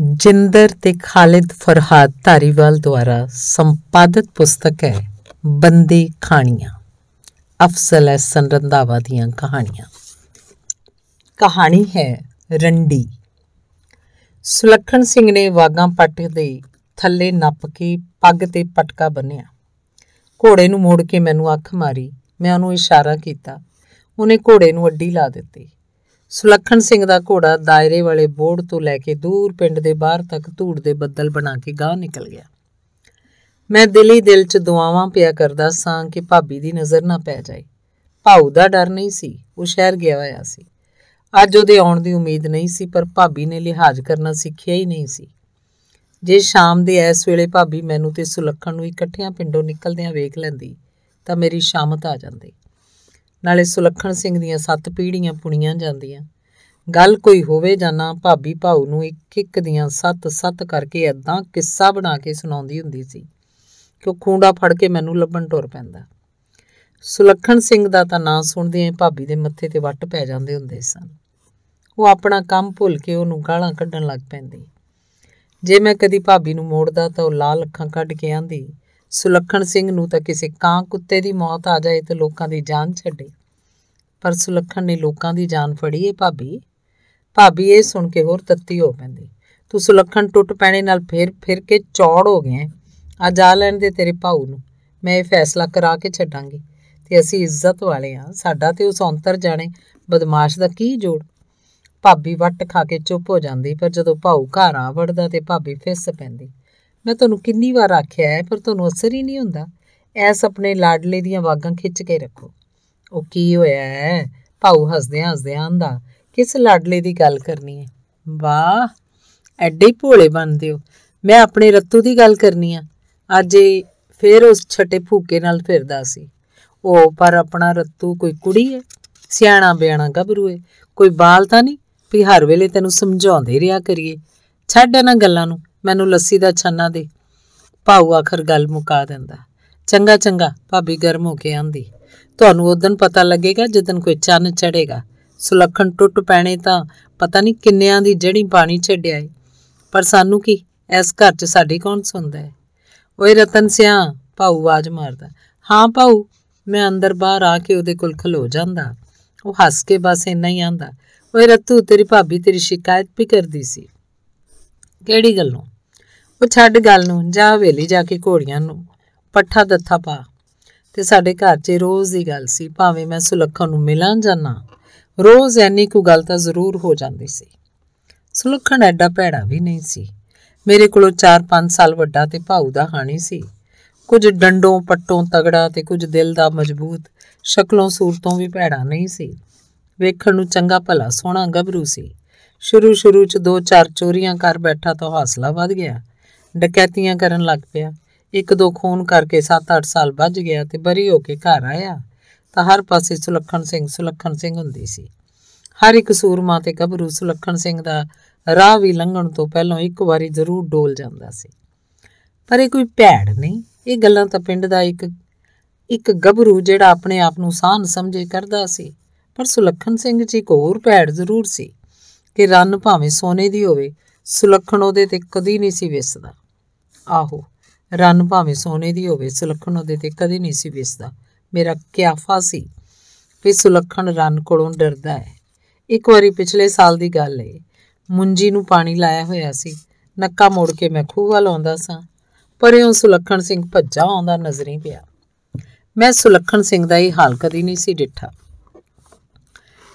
ਜਿੰਦਰ ਤੇ ਖਾਲਿਦ ਫਰਹਾਦ ਧਾਰੀਵਾਲ ਦੁਆਰਾ ਸੰਪਾਦਿਤ ਪੁਸਤਕ ਹੈ, ਬੰਦੇ ਖਾਣੀਆਂ ਅਫਸਲ ਹੈ ਰੰਧਾਵਾ ਦੀਆਂ ਕਹਾਣੀਆਂ। ਕਹਾਣੀ ਹੈ ਰੰਡੀ। ਸੁਲੱਖਣ ਸਿੰਘ ਨੇ ਵਾਗਾਂ ਪੱਟ ਦੇ ਥੱਲੇ ਨੱਪ ਕੇ ਪੱਗ ਤੇ ਪਟਕਾ ਬੰਨਿਆ। ਘੋੜੇ ਨੂੰ ਮੋੜ ਕੇ ਮੈਨੂੰ ਅੱਖ ਮਾਰੀ। ਮੈਂ ਉਹਨੂੰ ਇਸ਼ਾਰਾ ਕੀਤਾ। ਉਹਨੇ ਘੋੜੇ ਨੂੰ ਅੱਡੀ ਲਾ ਦਿੱਤੀ। ਸੁਲੱਖਣ ਸਿੰਘ ਦਾ ਘੋੜਾ ਦਾਇਰੇ ਵਾਲੇ ਬੋਰਡ ਤੋਂ ਲੈ ਕੇ ਦੂਰ ਪਿੰਡ ਦੇ ਬਾਹਰ ਤੱਕ ਧੂੜ ਦੇ ਬੱਦਲ ਬਣਾ ਕੇ ਗਾਹ ਨਿਕਲ ਗਿਆ। ਮੈਂ ਦਿਲ ਹੀ ਦਿਲ 'ਚ ਦੁਆਵਾਂ ਪਿਆ ਕਰਦਾ ਸਾਂ ਕਿ ਭਾਬੀ ਦੀ ਨਜ਼ਰ ਨਾ ਪੈ ਜਾਏ। ਭਾਉ ਦਾ ਡਰ ਨਹੀਂ ਸੀ, ਉਹ ਸ਼ਹਿਰ ਗਿਆ ਹੋਇਆ ਸੀ। ਅੱਜ ਉਹਦੇ ਆਉਣ ਦੀ ਉਮੀਦ ਨਹੀਂ ਸੀ, ਪਰ ਭਾਬੀ ਨੇ ਲਿਹਾਜ਼ ਕਰਨਾ ਸਿੱਖਿਆ ਹੀ ਨਹੀਂ ਸੀ। ਜੇ ਸ਼ਾਮ ਦੇ ਇਸ ਵੇਲੇ ਭਾਬੀ ਮੈਨੂੰ ਤੇ ਸੁਲੱਖਣ ਨੂੰ ਇਕੱਠਿਆਂ ਪਿੰਡੋਂ ਨਿਕਲਦਿਆਂ ਵੇਖ ਲੈਂਦੀ, ਤਾਂ ਮੇਰੀ ਸ਼ਾਮਤ ਆ ਜਾਂਦੀ। ਨਾਲੇ ਸੁਲੱਖਣ ਸਿੰਘ ਦੀਆਂ ਸੱਤ ਪੀੜ੍ਹੀਆਂ ਪੁਣੀਆਂ ਜਾਂਦੀਆਂ। ਗੱਲ ਕੋਈ ਹੋਵੇ ਜਾਂ ਨਾ, ਭਾਬੀ ਭਾਉ ਨੂੰ ਇੱਕ ਇੱਕ ਦੀਆਂ ਸੱਤ ਸੱਤ ਕਰਕੇ ਐਦਾਂ ਕਿੱਸਾ ਬਣਾ ਕੇ ਸੁਣਾਉਂਦੀ ਹੁੰਦੀ ਸੀ ਕਿ ਉਹ ਖੂੰਡਾ ਫੜ ਕੇ ਮੈਨੂੰ ਲੱਭਣ ਟੁਰ ਪੈਂਦਾ। ਸੁਲੱਖਣ ਸਿੰਘ ਦਾ ਤਾਂ ਨਾਂ ਸੁਣਦੇ ਭਾਬੀ ਦੇ ਮੱਥੇ ਤੇ ਵੱਟ ਪੈ ਜਾਂਦੇ ਹੁੰਦੇ ਸਨ। ਉਹ ਆਪਣਾ ਕੰਮ ਭੁੱਲ ਕੇ ਉਹਨੂੰ ਗਾਲਾਂ ਕੱਢਣ ਲੱਗ ਪੈਂਦੀ। ਜੇ ਮੈਂ ਕਦੀ ਭਾਬੀ ਨੂੰ ਮੋੜਦਾ ਤਾਂ ਉਹ ਲਾਲ ਅੱਖਾਂ ਕੱਢ ਕੇ ਆਂਦੀ ਸੁਲੱਖਣ ਸਿੰਘ ਨੂੰ ਤਾਂ ਕਿਸੇ ਕਾਂ ਕੁੱਤੇ ਦੀ ਮੌਤ ਆ ਜਾਏ ਤੇ ਲੋਕਾਂ ਦੀ ਜਾਨ ਛੱਡੇ। ਪਰ ਸੁਲੱਖਣ ਨੇ ਲੋਕਾਂ ਦੀ ਜਾਨ ਫੜੀ ਏ ਭਾਬੀ। ਭਾਬੀ ਇਹ ਸੁਣ ਕੇ ਹੋਰ ਤੱਤੀ ਹੋ ਪੈਂਦੀ। ਤੂੰ ਸੁਲੱਖਣ ਟੁੱਟ ਪੈਣੇ ਨਾਲ ਫੇਰ ਫਿਰ ਕੇ ਚੌੜ ਹੋ ਗਿਆ ਆ ਜਾ ਲੈਣ ਦੇ ਤੇਰੇ ਭਾਊ ਨੂੰ। ਮੈਂ ਇਹ ਫੈਸਲਾ ਕਰਾ ਕੇ ਛੱਡਾਂਗੀ। ਤੇ ਅਸੀਂ ਇੱਜ਼ਤ ਵਾਲੇ ਆ। ਸਾਡਾ ਤੇ ਉਸ ਔਂਤਰ ਜਾਣੇ ਬਦਮਾਸ਼ ਦਾ ਕੀ ਜੋੜ? ਭਾਬੀ ਵੱਟ ਖਾ ਕੇ ਚੁੱਪ ਹੋ ਜਾਂਦੀ, ਪਰ ਜਦੋਂ ਭਾਊ ਘਰ ਆ ਵੜਦਾ ਤੇ ਭਾਬੀ ਫਿੱਸ ਪੈਂਦੀ। ਮੈਂ ਤੁਹਾਨੂੰ ਕਿੰਨੀ ਵਾਰ ਆਖਿਆ ਹੈ, ਪਰ ਤੁਹਾਨੂੰ ਅਸਰ ਹੀ ਨਹੀਂ ਹੁੰਦਾ। ਐਸ ਆਪਣੇ ਲਾਡਲੇ ਦੀਆਂ ਵਾਗਾਂ ਖਿੱਚ ਕੇ ਰੱਖੋ। ਉਹ ਕੀ ਹੋਇਆ ਹੈ? ਭਾਊ ਹੱਸਦਿਆਂ ਹੱਸਦਿਆਂ ਆਂਦਾ, ਕਿਸ ਲਾਡਲੇ ਦੀ ਗੱਲ ਕਰਨੀ ਹੈ? ਵਾਹ, ਐਡੇ ਭੋਲੇ ਬਣਦੇ ਹੋ। ਮੈਂ ਆਪਣੇ ਰੱਤੂ ਦੀ ਗੱਲ ਕਰਨੀ ਆ। ਅੱਜ ਫੇਰ ਉਸ ਛੱਟੇ ਫੂਕੇ ਨਾਲ ਫਿਰਦਾ ਸੀ। ਉਹ, ਪਰ ਆਪਣਾ ਰੱਤੂ ਕੋਈ ਕੁੜੀ ਹੈ? ਸਿਆਣਾ ਬਿਆਣਾ ਗੱਭਰੂ ਹੈ। ਕੋਈ ਬਾਲ ਤਾਂ ਨਹੀਂ? ਵੀ ਹਰ ਵੇਲੇ ਤੈਨੂੰ ਸਮਝਾਉਂਦੇ ਰਿਹਾ ਕਰੀਏ। ਛੱਡ ਇਹਨਾਂ ਗੱਲਾਂ ਨੂੰ। ਮੈਨੂੰ ਲੱਸੀ ਦਾ ਛੰਨਾ ਦੇ। ਭਾਊ ਆਖਰ ਗੱਲ ਮੁਕਾ ਦਿੰਦਾ। ਚੰਗਾ ਚੰਗਾ, ਭਾਬੀ ਗਰਮ ਹੋ ਕੇ ਆਂਦੀ। ਤੁਹਾਨੂੰ ਉਦੋਂ ਪਤਾ ਲੱਗੇਗਾ ਜਦੋਂ ਕੋਈ ਚੰਨ ਚੜੇਗਾ ਸੁਲੱਖਣ ਟੁੱਟ ਪੈਣੇ ਤਾਂ ਪਤਾ ਨਹੀਂ ਕਿੰਨਿਆਂ ਦੀ ਜੜੀ ਪਾਣੀ ਛੱਡਿਆ ਏ। ਪਰ ਸਾਨੂੰ ਕੀ? ਇਸ ਘਰ 'ਚ ਸਾਡੀ ਕੌਣ ਸੁਣਦਾ ਹੈ ਓਏ ਰਤਨ ਸਿਆ ਭਾਊ ਆਵਾਜ਼ ਮਾਰਦਾ। ਹਾਂ ਭਾਊ, ਮੈਂ ਅੰਦਰ ਬਾਹਰ ਆ ਕੇ ਉਹਦੇ ਕੋਲ ਖਲੋ ਜਾਂਦਾ। ਉਹ ਹੱਸ ਕੇ ਬਸ ਇੰਨਾ ਹੀ ਆਂਦਾ। ਓਏ ਰਤੂ, ਤੇਰੀ ਭਾਬੀ ਤੇਰੀ ਸ਼ਿਕਾਇਤ ਵੀ ਕਰਦੀ ਸੀ। ਕਿਹੜੀ ਗੱਲੋਂ? ਉਹ ਛੱਡ ਗੱਲ ਨੂੰ, ਜਾ ਹਵੇਲੀ ਜਾ ਕੇ ਘੋੜੀਆਂ ਨੂੰ, ਪੱਠਾ ਦੱਥਾ ਪਾ। ਤੇ ਸਾਡੇ ਘਰ 'ਚ ਰੋਜ਼ ਦੀ ਗੱਲ ਸੀ, ਭਾਵੇਂ ਮੈਂ ਸੁਲੱਖਣ ਨੂੰ ਮਿਲਾਂ ਜਾਣਾ ਰੋਜ਼ ਐਨੀ ਕੋ ਗੱਲ ਤਾਂ ਜ਼ਰੂਰ ਹੋ ਜਾਂਦੀ ਸੀ। ਸੁਲੱਖਣ ਐਡਾ ਭੈੜਾ ਵੀ ਨਹੀਂ ਸੀ। ਮੇਰੇ ਕੋਲੋਂ 4-5 ਸਾਲ ਵੱਡਾ ਤੇ ਭਾਊ ਦਾ ਹਾਣੀ ਸੀ। ਕੁਝ ਡੰਡੋਂ, ਪੱਟੋਂ, ਤਗੜਾ ਤੇ ਕੁਝ ਦਿਲ ਦਾ ਮਜ਼ਬੂਤ, ਸ਼ਕਲੋਂ ਸੂਰਤੋਂ ਵੀ ਭੈੜਾ ਨਹੀਂ ਸੀ। ਵੇਖਣ ਨੂੰ ਚੰਗਾ ਭਲਾ ਸੋਹਣਾ ਗੱਭਰੂ ਸੀ। ਸ਼ੁਰੂ ਸ਼ੁਰੂ 'ਚ ਦੋ ਚਾਰ ਚੋਰੀਆਂ ਕਰ ਬੈਠਾ ਤਾਂ ਹੌਸਲਾ ਵੱਧ ਗਿਆ। ਡਕੈਤੀਆਂ ਕਰਨ ਲੱਗ ਪਿਆ। ਇੱਕ ਦੋ ਖੂਨ ਕਰਕੇ 7-8 ਸਾਲ ਵੱਜ ਗਿਆ ਤੇ ਬਰੀ ਹੋ ਕੇ ਘਰ ਆਇਆ। ਤਾਂ ਹਰ ਪਾਸੇ ਸੁਲੱਖਣ ਸਿੰਘ ਸੁਲੱਖਣ ਸਿੰਘ ਹੁੰਦੀ ਸੀ। ਹਰ ਇੱਕ ਸੂਰਮਾ ਤੇ ਗੱਭਰੂ ਸੁਲੱਖਣ ਸਿੰਘ ਦਾ ਰਾਹ ਵੀ ਲੰਘਣ ਤੋਂ ਪਹਿਲਾਂ ਇੱਕ ਵਾਰੀ ਜ਼ਰੂਰ ਡੋਲ ਜਾਂਦਾ ਸੀ। ਪਰ ਇਹ ਕੋਈ ਭੈੜ ਨਹੀਂ। ਇਹ ਗੱਲਾਂ ਤਾਂ ਪਿੰਡ ਦਾ ਇੱਕ ਇੱਕ ਗੱਭਰੂ ਜਿਹੜਾ ਆਪਣੇ ਆਪ ਨੂੰ ਸਾਨ ਸਮਝੇ ਕਰਦਾ ਸੀ। ਪਰ ਸੁਲੱਖਣ ਸਿੰਘ ਜੀ ਇੱਕ ਹੋਰ ਭੈੜ ਜ਼ਰੂਰ ਸੀ ਕਿ ਰੰਨ ਭਾਵੇਂ ਸੋਨੇ ਦੀ ਹੋਵੇ, ਸੁਲੱਖਣ ਉਹਦੇ ਤੇ ਕਦੀ ਨਹੀਂ ਸੀ ਵਿਸਦਾ। ਆਹੋ, ਰੰਨ ਭਾਵੇਂ ਸੋਨੇ ਦੀ ਹੋਵੇ, ਸੁਲੱਖਣ ਉਹਦੇ ਤੇ ਕਦੇ ਨਹੀਂ ਸੀ ਵਿਸਦਾ। ਮੇਰਾ ਕਿਆਫਾ ਸੀ ਵੀ ਸੁਲੱਖਣ ਰੰਨ ਕੋਲੋਂ ਡਰਦਾ ਹੈ। ਇੱਕ ਵਾਰੀ ਪਿਛਲੇ ਸਾਲ ਦੀ ਗੱਲ ਏ। ਮੁੰਜੀ ਨੂੰ ਪਾਣੀ ਲਾਇਆ ਹੋਇਆ ਸੀ। ਨੱਕਾ ਮੋੜ ਕੇ ਮੈਂ ਖੂਹ ਵੱਲ ਆਉਂਦਾ ਸਾਂ ਪਰਿਓਂ ਸੁਲੱਖਣ ਸਿੰਘ ਭੱਜਾ ਆਉਂਦਾ ਨਜ਼ਰੀ ਪਿਆ। ਮੈਂ ਸੁਲੱਖਣ ਸਿੰਘ ਦਾ ਇਹ ਹਾਲ ਕਦੀ ਨਹੀਂ ਸੀ ਡਿੱਠਾ।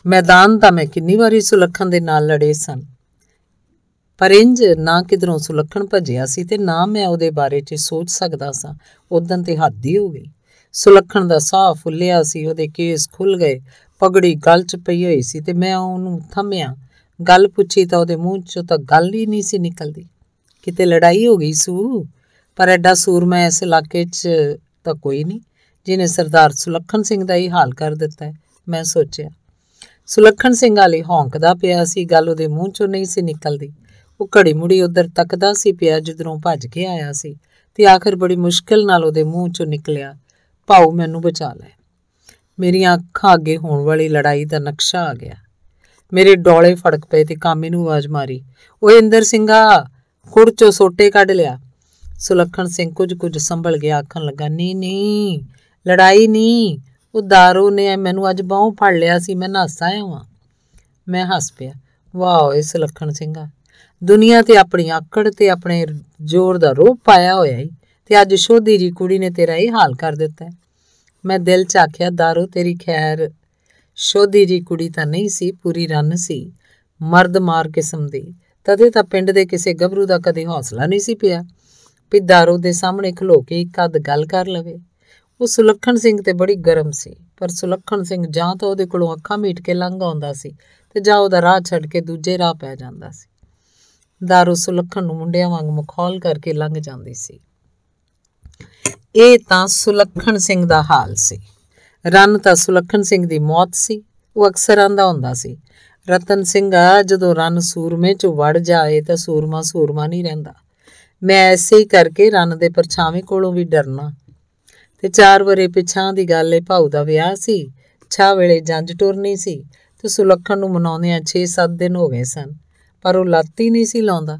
ਮੈਦਾਨ ਤਾਂ ਮੈਂ ਕਿੰਨੀ ਵਾਰੀ ਸੁਲੱਖਣ ਦੇ ਨਾਲ ਲੜੇ ਸਨ। ਪਰ ਇੰਜ ਨਾ ਕਿਧਰੋਂ ਸੁਲੱਖਣ ਭੱਜਿਆ ਸੀ ਤੇ ਨਾ ਮੈਂ ਉਹਦੇ ਬਾਰੇ 'ਚ ਸੋਚ ਸਕਦਾ ਸਾਂ। ਉਦੋਂ ਤੇ ਹੱਦ ਹੀ ਹੋ ਗਈ। ਸੁਲੱਖਣ ਦਾ ਸਾਹ ਫੁੱਲਿਆ ਸੀ, ਉਹਦੇ ਕੇਸ ਖੁੱਲ ਗਏ, ਪਗੜੀ ਗਲ 'ਚ ਪਈ ਹੋਈ ਸੀ ਤੇ ਮੈਂ ਉਹਨੂੰ ਥੰਮਿਆ। ਗੱਲ ਪੁੱਛੀ ਤਾਂ ਉਹਦੇ ਮੂੰਹ 'ਚੋਂ ਤਾਂ ਗੱਲ ਹੀ ਨਹੀਂ ਸੀ ਨਿਕਲਦੀ। ਕਿਤੇ ਲੜਾਈ ਹੋ ਗਈ ਸੂ? ਪਰ ਐਡਾ ਸੂਰਮਾ ਇਸ ਇਲਾਕੇ 'ਚ ਤਾਂ ਕੋਈ ਨਹੀਂ, ਜਿਹਨੇ ਸਰਦਾਰ ਸੁਲੱਖਣ ਸਿੰਘ ਦਾ ਹੀ ਹਾਲ ਕਰ ਦਿੱਤਾ ਹੈ, ਮੈਂ ਸੋਚਿਆ। ਸੁਲੱਖਣ ਸਿੰਘ ਵਾਲੀ ਹੌਂਕਦਾ ਪਿਆ ਸੀ, ਗੱਲ ਉਹਦੇ ਮੂੰਹ 'ਚੋਂ ਨਹੀਂ ਸੀ ਨਿਕਲਦੀ। ਉਹ ਘੜੀ ਮੁੜੀ ਉਧਰ ਤੱਕਦਾ ਸੀ ਪਿਆ ਜਿੱਧਰੋਂ ਭੱਜ ਕੇ ਆਇਆ ਸੀ ਤੇ ਆਖਰ ਬੜੀ ਮੁਸ਼ਕਲ ਨਾਲ ਉਹਦੇ ਮੂੰਹ 'ਚੋਂ ਨਿਕਲਿਆ, ਭਾਉ, ਮੈਨੂੰ ਬਚਾ ਲੈ। ਮੇਰੀਆਂ ਅੱਖਾਂ ਅੱਗੇ ਹੋਣ ਵਾਲੀ ਲੜਾਈ ਦਾ ਨਕਸ਼ਾ ਆ ਗਿਆ। ਮੇਰੇ ਡੋਲੇ ਫੜਕ ਪਏ ਤੇ ਕਾਮੇ ਨੂੰ ਆਵਾਜ਼ ਮਾਰੀ, ਓਏ ਇੰਦਰ ਸਿੰਘਾ, ਖੁੜ ਚੋਂ ਸੋਟੇ ਕੱਢ ਲਿਆ। ਸੁਲੱਖਣ ਸਿੰਘ ਕੁਝ ਕੁਝ ਸੰਭਲ ਗਿਆ, ਆਖਣ ਲੱਗਾ, ਨਹੀਂ ਨਹੀਂ, ਲੜਾਈ ਨਹੀਂ। ਉਹ ਦਾਰੂ ਨੇ ਮੈਨੂੰ ਅੱਜ ਬਾਹੋਂ ਫੜ ਲਿਆ ਸੀ, ਮੈਂ ਨਹਾਸਾ ਆਇਆ ਵਾਂ। ਮੈਂ ਹੱਸ ਪਿਆ, ਵਾਹ ਓਏ ਸੁਲੱਖਣ ਸਿੰਘਾ ਦੁਨੀਆ ਤੇ ਆਪਣੀ ਆਕੜ ਤੇ ਆਪਣੇ ਜ਼ੋਰ ਦਾ ਰੋਪ ਪਾਇਆ ਹੋਇਆ ਈ। ਤੇ ਅੱਜ ਸ਼ੋਧੀ ਜੀ ਕੁੜੀ ਨੇ ਤੇਰਾ ਇਹ ਹਾਲ ਕਰ ਦਿੱਤਾ। ਮੈਂ ਦਿਲ ਚ ਆਖਿਆ, ਦਾਰੂ ਤੇਰੀ ਖੈਰ। ਸ਼ੋਧੀ ਜੀ ਕੁੜੀ ਤਾਂ ਨਹੀਂ ਸੀ, ਪੂਰੀ ਰੰਨ ਸੀ, ਮਰਦ ਮਾਰ ਕਿਸਮ ਦੀ। ਤਦੇ ਤਾਂ ਪਿੰਡ ਦੇ ਕਿਸੇ ਗੱਭਰੂ ਦਾ ਕਦੇ ਹੌਸਲਾ ਨਹੀਂ ਸੀ ਪਿਆ। ਵੀ ਦਾਰੂ ਦੇ ਸਾਹਮਣੇ ਖਲੋ ਕੇ ਇੱਕ ਅੱਧ ਗੱਲ ਕਰ ਲਵੇ। ਉਹ ਸੁਲੱਖਣ ਸਿੰਘ ਤੇ ਬੜੀ ਗਰਮ ਸੀ, ਪਰ ਸੁਲੱਖਣ ਸਿੰਘ ਜਾਂ ਤਾਂ ਉਹਦੇ ਕੋਲੋਂ ਅੱਖਾਂ ਮੀਟ ਕੇ ਲੰਘ ਆਉਂਦਾ ਸੀ ਤੇ ਜਾਂ ਉਹਦਾ ਰਾਹ ਛੱਡ ਕੇ ਦੂਜੇ ਰਾਹ ਪੈ ਜਾਂਦਾ ਸੀ। ਦਾਰੂ ਸੁਲੱਖਣ ਨੂੰ ਮੁੰਡਿਆਂ ਵਾਂਗ ਮਖੌਲ ਕਰਕੇ ਲੰਘ ਜਾਂਦੀ ਸੀ ਇਹ ਤਾਂ ਸੁਲੱਖਣ ਸਿੰਘ ਦਾ ਹਾਲ ਸੀ ਰਨ ਤਾਂ ਸੁਲੱਖਣ ਸਿੰਘ ਦੀ ਮੌਤ ਸੀ ਉਹ ਅਕਸਰ ਆਂਦਾ ਹੁੰਦਾ ਸੀ ਰਤਨ ਸਿੰਘ ਆ ਜਦੋਂ ਰਨ ਸੂਰਮੇ ਚ ਵੜ ਜਾਏ ਤਾਂ ਸੂਰਮਾ ਸੂਰਮਾ ਨਹੀਂ ਰਹਿੰਦਾ ਮੈਂ ਐਸੇ ਹੀ ਕਰਕੇ ਰਨ ਦੇ ਪਰਛਾਵੇਂ ਕੋਲੋਂ ਵੀ ਡਰਨਾ ਤੇ ਚਾਰ ਵਰੇ ਪਿਛਾਂ ਦੀ ਗੱਲ ਏ ਭਾਉ ਦਾ ਵਿਆਹ ਸੀ ਛਾ ਵੇਲੇ ਜੰਜ ਟੁਰਨੀ ਸੀ ਤੇ ਸੁਲੱਖਣ ਨੂੰ ਮਨਾਉਂਦਿਆਂ 6-7 ਦਿਨ ਹੋ ਗਏ ਸਨ ਪਰ ਉਹ ਲੱਤ ਹੀ ਨਹੀਂ ਸੀ ਲਾਉਂਦਾ।